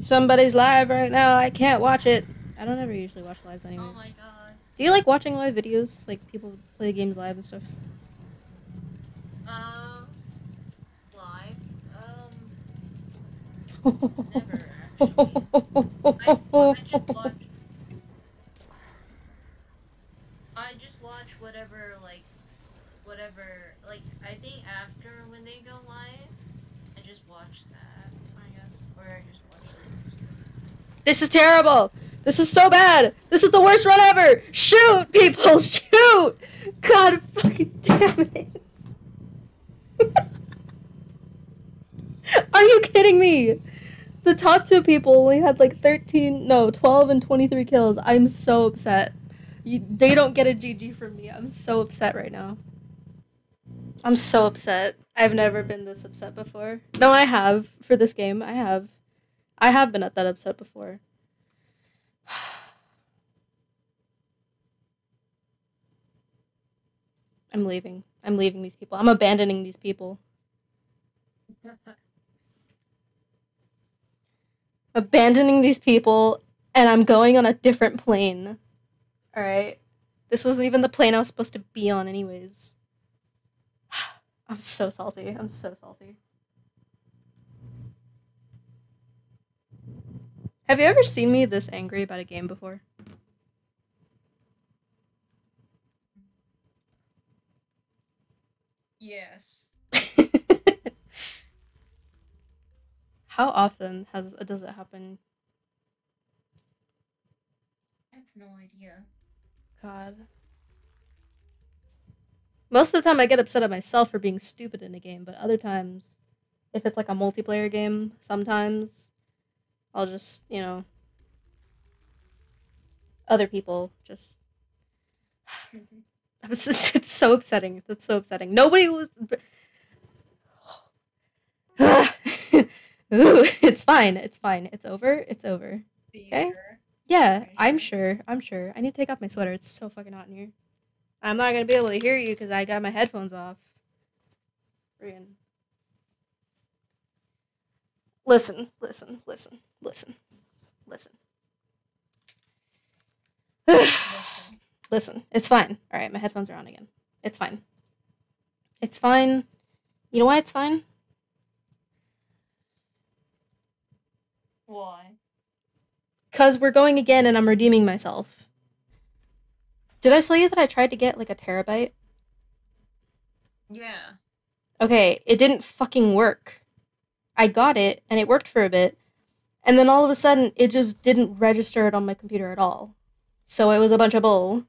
Somebody's live right now. I can't watch it. I don't ever usually watch lives anyways. Oh my god. Do you like watching live videos? Like people play games live and stuff? Um. Live. Um. Never. I, just watch. I just watch whatever like, whatever like. I think after when they go live, I just watch that. I guess, or I just watch. Them. This is terrible. This is so bad. This is the worst run ever. Shoot, people, shoot. God fucking damn it. Are you kidding me? The top two people only had like 13, no, 12 and 23 kills. I'm so upset. You, they don't get a GG from me. I'm so upset right now. I'm so upset. I've never been this upset before. No, I have for this game. I have. I have been at that upset before. I'm leaving. I'm leaving these people. I'm abandoning these people. Abandoning these people, and I'm going on a different plane. Alright? This wasn't even the plane I was supposed to be on, anyways. I'm so salty. I'm so salty. Have you ever seen me this angry about a game before? Yes. How often has does it happen? I have no idea. God. Most of the time, I get upset at myself for being stupid in a game, but other times, if it's like a multiplayer game, sometimes I'll just, you know, other people just. Mm-hmm. It's, just- it's so upsetting. That's so upsetting. Nobody was. Ooh, it's fine. It's fine. It's over. It's over. Okay. Yeah, I'm sure. sure. I'm sure. I need to take off my sweater. It's so fucking hot in here. I'm not gonna be able to hear you because I got my headphones off. Friggin. Listen, listen, listen, listen, listen. Listen. Listen, it's fine. All right, my headphones are on again. It's fine. It's fine. You know why it's fine? Why? Because we're going again and I'm redeeming myself. Did I tell you that I tried to get like a terabyte? Yeah. Okay, it didn't fucking work. I got it and it worked for a bit. And then all of a sudden, it just didn't register it on my computer at all. So it was a bunch of bull.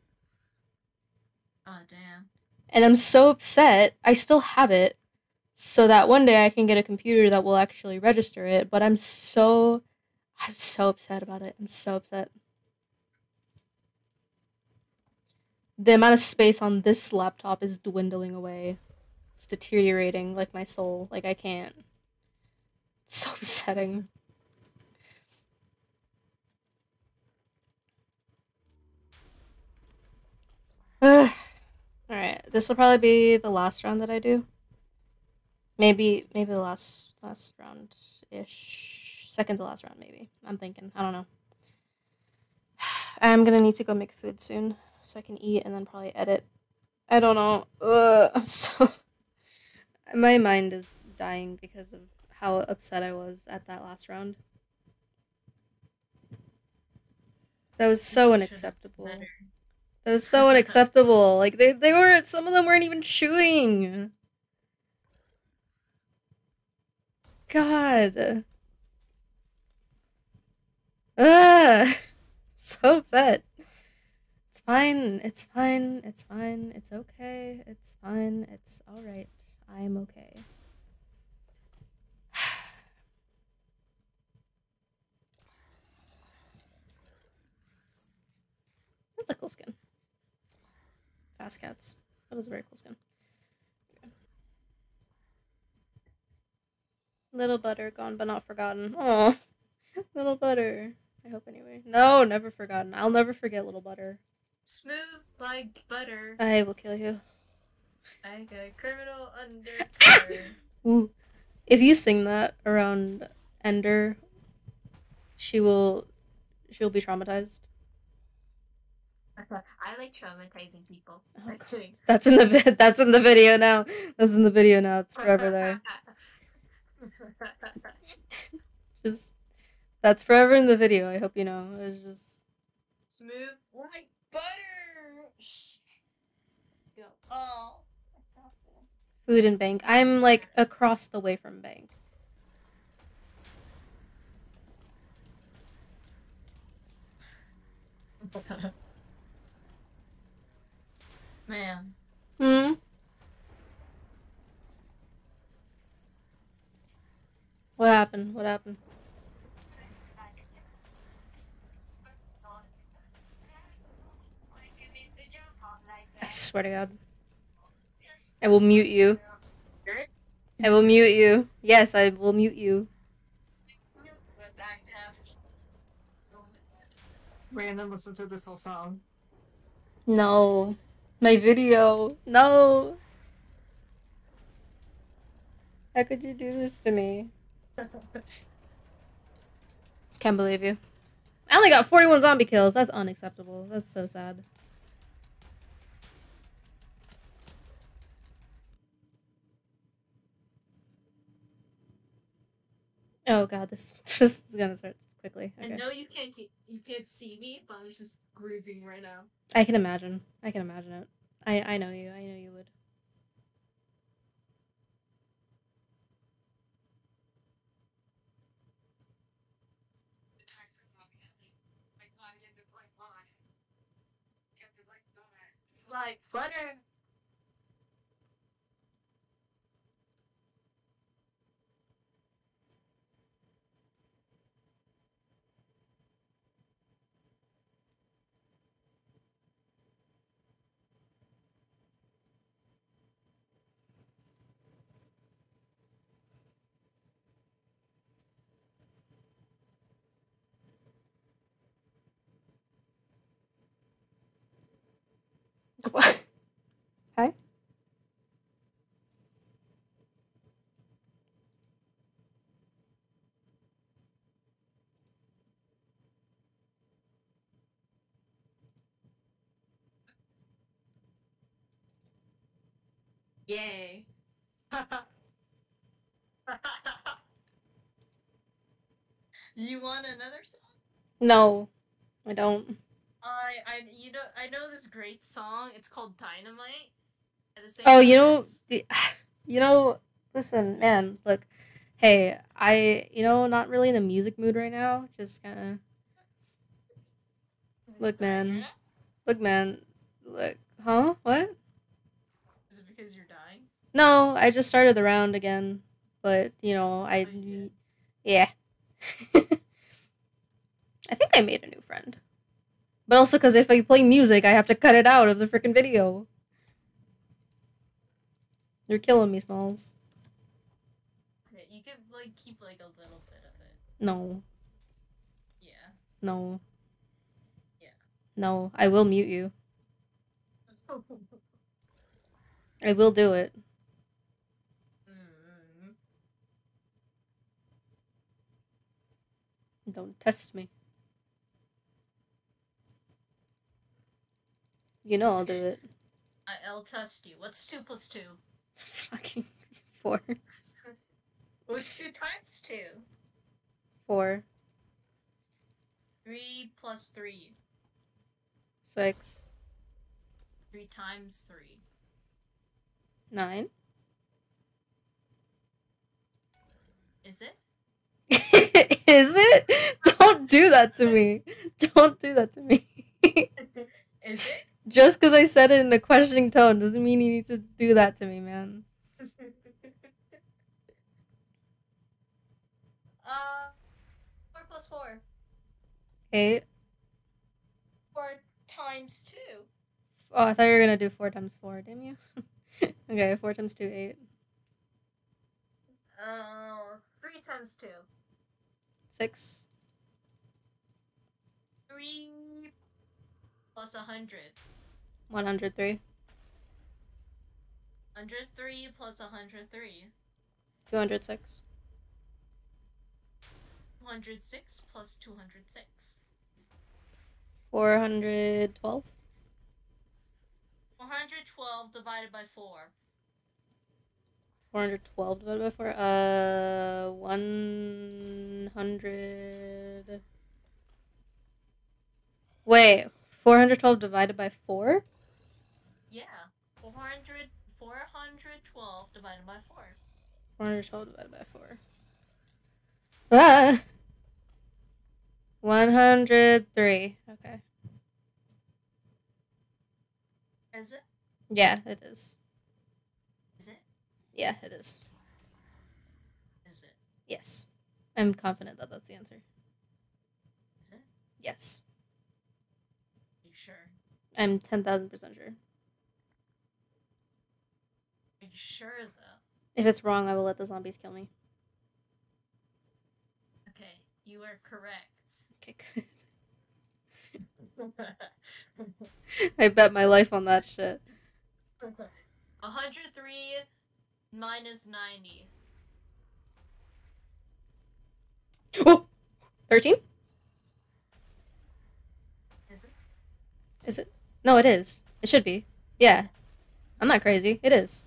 Oh damn. And I'm so upset. I still have it. So that one day I can get a computer that will actually register it. But I'm so. I'm so upset about it. I'm so upset. The amount of space on this laptop is dwindling away. It's deteriorating like my soul. Like I can't. It's so upsetting. Alright, this will probably be the last round that I do. Maybe maybe the last last round ish. Second to last round maybe. I'm thinking. I don't know. I'm gonna need to go make food soon so I can eat and then probably edit. I don't know. Ugh, I'm so my mind is dying because of how upset I was at that last round. That was so unacceptable. Better. That was so unacceptable. Like they, they were some of them weren't even shooting. God. Ugh. So upset. It's fine. It's fine. It's fine. It's okay. It's fine. It's alright. I am okay. That's a cool skin. Fast cats. That is a very cool skin. Little butter gone but not forgotten. Oh, little butter. I hope anyway. No, never forgotten. I'll never forget little butter. Smooth like butter. I will kill you. I got criminal undercover. Ah! Ooh. If you sing that around Ender, she will she'll be traumatized. I like traumatizing people. Oh, Just God. That's in the vi- that's in the video now. That's in the video now. It's forever there. Just that's forever in the video. I hope you know. It's just Smooth like butter. Go. Oh. food and bank. I'm like across the way from bank. Man. Hmm. What happened? What happened? I swear to God. I will mute you. I will mute you. Yes, I will mute you. Brandon listen to this whole song. No. My video. No. How could you do this to me? Can't believe you. I only got 41 zombie kills. That's unacceptable. That's so sad. Oh god, this this is gonna start quickly. I Okay. know you can't you can't see me, but I'm just grieving right now. I can imagine. I can imagine it. I I know you. I know you would. like butter. Hi. Yay. you want another song? No, I don't. I I you know I know this great song. It's called Dynamite. by the Oh, you know, the, you know. Listen, man. Look, hey, I, you know, not really in the music mood right now. Just kind of, look, man. look, man. Look, huh? What? Is it because you're dying? No, I just started the round again, but you know, I, yeah. I think I made a new friend, but also because if I play music, I have to cut it out of the freaking video. You're killing me, Smalls. Okay, you could like keep like a little bit of it. No, Yeah. no. Yeah. No, I will mute you. I will do it. Don't test me. You know I'll do it. I'll test you. What's two plus two? Fucking four. What's two times two? Four. Three plus three. Six. Three times three. Nine. Is it? Is it? Don't do that to me. Don't do that to me. Is it? Just because I said it in a questioning tone doesn't mean you need to do that to me, man. uh, four plus four. Eight. Four times two. Oh, I thought you were gonna do four times four, didn't you? okay, four times two, eight. Uh, three times two. Six. Three plus a hundred. One hundred three. Hundred three plus a hundred three. Two hundred six. Two hundred six plus two hundred six. Four hundred twelve. Four hundred twelve divided by four. 412 divided by 4. Uh, 100. Wait, 412 divided by 4? Yeah. 400, 412 divided by four. 412 divided by 4. Ah! 103. Okay. Is it? Yeah, it is. Yeah, it is. Is it? Yes. I'm confident that that's the answer. Is it? Yes. you sure? I'm 10,000% sure. Are you sure though? If it's wrong, I will let the zombies kill me. Okay, you are correct. Okay, good. I bet my life on that shit. 103 minus 90. Oh! 13? Is it? Is it? No, it is. It should be. Yeah. I'm not crazy. It is.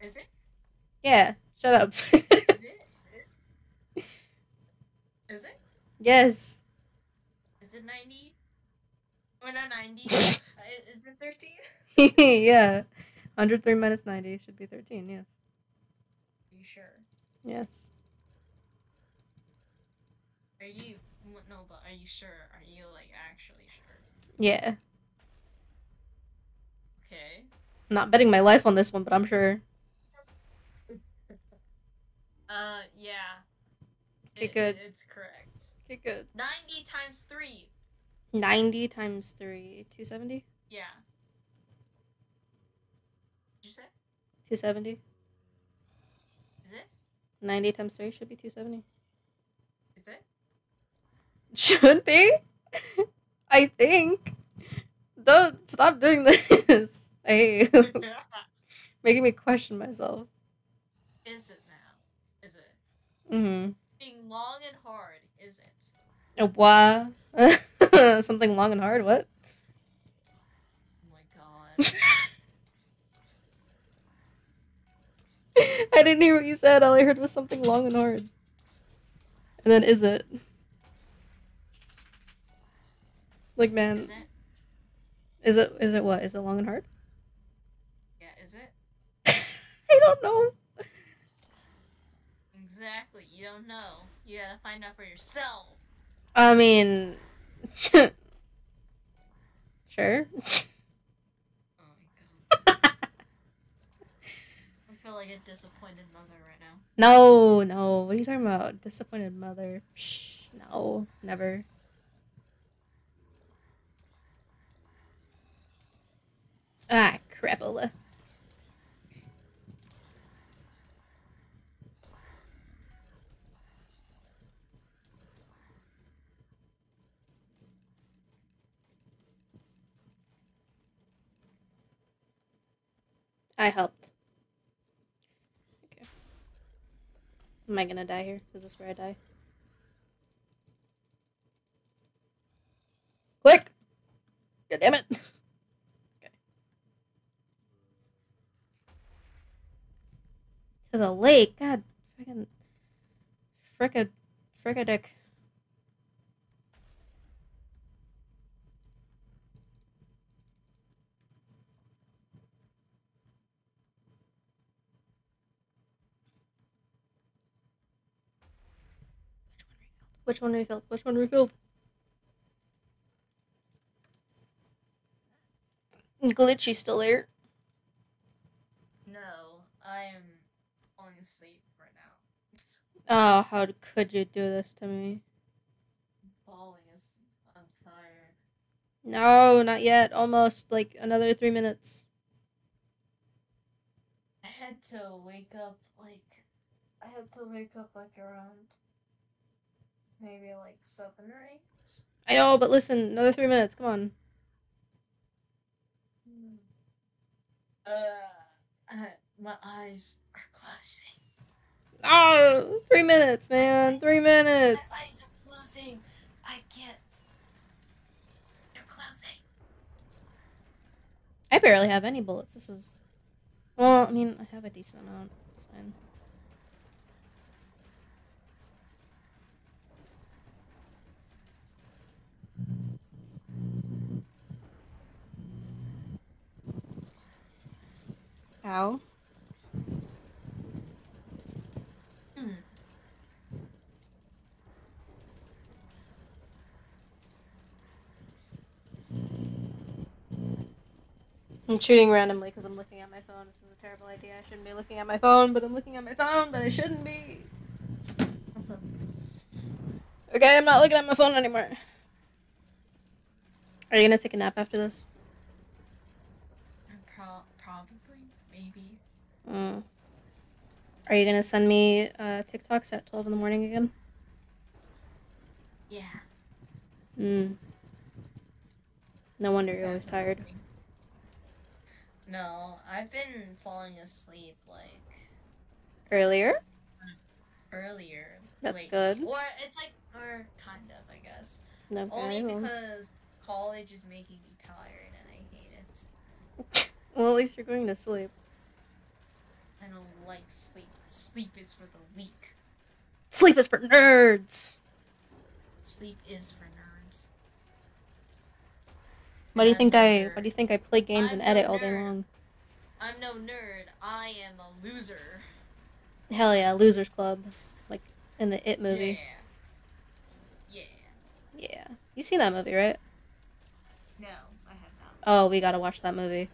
Is it? Yeah. Shut up. Is it? Is it? yes. Is it 90? Or not 90? Uh, Is it 13? yeah. 103 minus 90 should be 13, yes. Are you sure? Yes. Are you no, but are you sure? Are you like actually sure? Yeah. Okay. I'm not betting my life on this one, but I'm sure. Uh, yeah. Okay, It- good. It's correct. Okay, good. 90 times 3. 90 times 3, 270? Yeah. Did you say? 270? Is it? 90 times 3 should be 270. Is it? Should be? I think. Don't stop doing this. I hate you. Making me question myself. is it now? Is it? Mm hmm. Being long and hard, is it? What? Something long and hard? What? I didn't hear what you said. All I heard was something long and hard. And then is it? Like man, is it? is it is it what? Is it long and hard? Yeah, is it? I don't know. Exactly. You don't know. You gotta find out for yourself. I mean, sure. Oh my god. I feel like a disappointed mother right now. No, no. What are you talking about? Disappointed mother. Shh, no, never. Ah, crapola. I helped. Okay. Am I gonna die here? Is this where I die? Click! God damn it! Okay. To the lake? God, freaking. Fricka. Frickadick. Which one refilled? Which one refilled? Glitchy still there. No, I am falling asleep right now. Oh, how could you do this to me? falling asleep. I'm tired. No, not yet. Almost like another three minutes. I had to wake up like I had to wake up like around maybe like seven or eight. I know, but listen, another three minutes. Come on. Hmm. Uh, uh, my eyes are closing. Oh, three minutes, man. Three minutes. My eyes are closing. I can't. They're closing. I barely have any bullets. This is. Well, I mean, I have a decent amount. It's fine. Ow. Hmm. I'm shooting randomly because I'm looking at my phone. This is a terrible idea. I shouldn't be looking at my phone, but I'm looking at my phone, but I shouldn't be. Okay, I'm not looking at my phone anymore. Are you gonna take a nap after this? Pro- probably, Mm. Are you gonna send me uh, TikToks at 12 in the morning again? Yeah. Mm. No wonder you're always tired. No, I've been falling asleep like Earlier? earlier. That's good. Or it's like, or kind of, I guess. No, Only well. because college is making me tired and I hate it. well, at least you're going to sleep. I don't like sleep. Sleep is for the weak. Sleep is for nerds. Sleep is for nerds. Why do you I'm think no I? nerd. Why do you think I play games I'm and no edit all day long? I'm no nerd. I am a loser. Hell yeah, Losers Club, like in the It movie. Yeah. Yeah. Yeah, you seen that movie, right? No, I have not. Oh, we gotta watch that movie.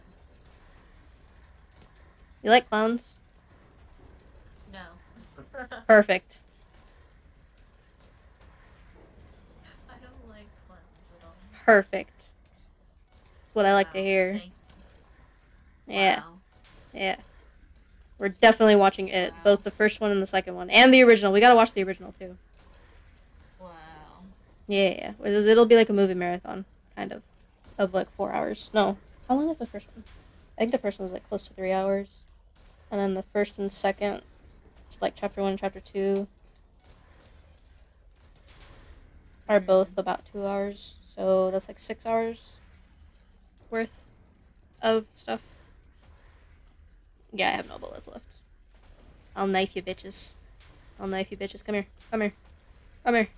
You like clowns? Perfect. I don't like clowns at all. Perfect. That's what I like to hear. Yeah, wow. yeah. We're definitely watching it, Wow. both the first one and the second one, and the original. We gotta watch the original too. Wow. Yeah, yeah. yeah. It was- It'll be like a movie marathon, kind of, of like four hours. No, how long is the first one? I think the first one was like close to three hours, and then the first and second, like chapter one and chapter two, are both about two hours. So that's like six hours worth of stuff. Yeah, I have no bullets left. I'll knife you, bitches. I'll knife you, bitches. Come here. Come here. Come here.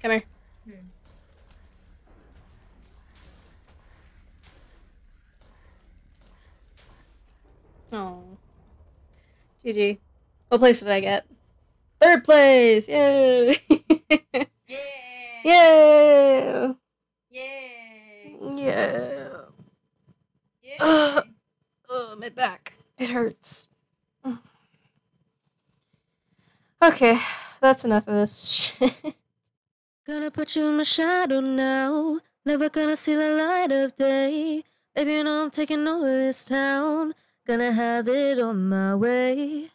Come here. Hmm. Oh. GG. What place did I get? Third place! Yay! Yeah. Yay! Yay. Yeah. Yay. Ugh. Oh, my back. It hurts. Okay, that's enough of this shit. Gonna put you in my shadow now. Never gonna see the light of day. Baby, you know I'm taking over this town. Gonna have it on my way.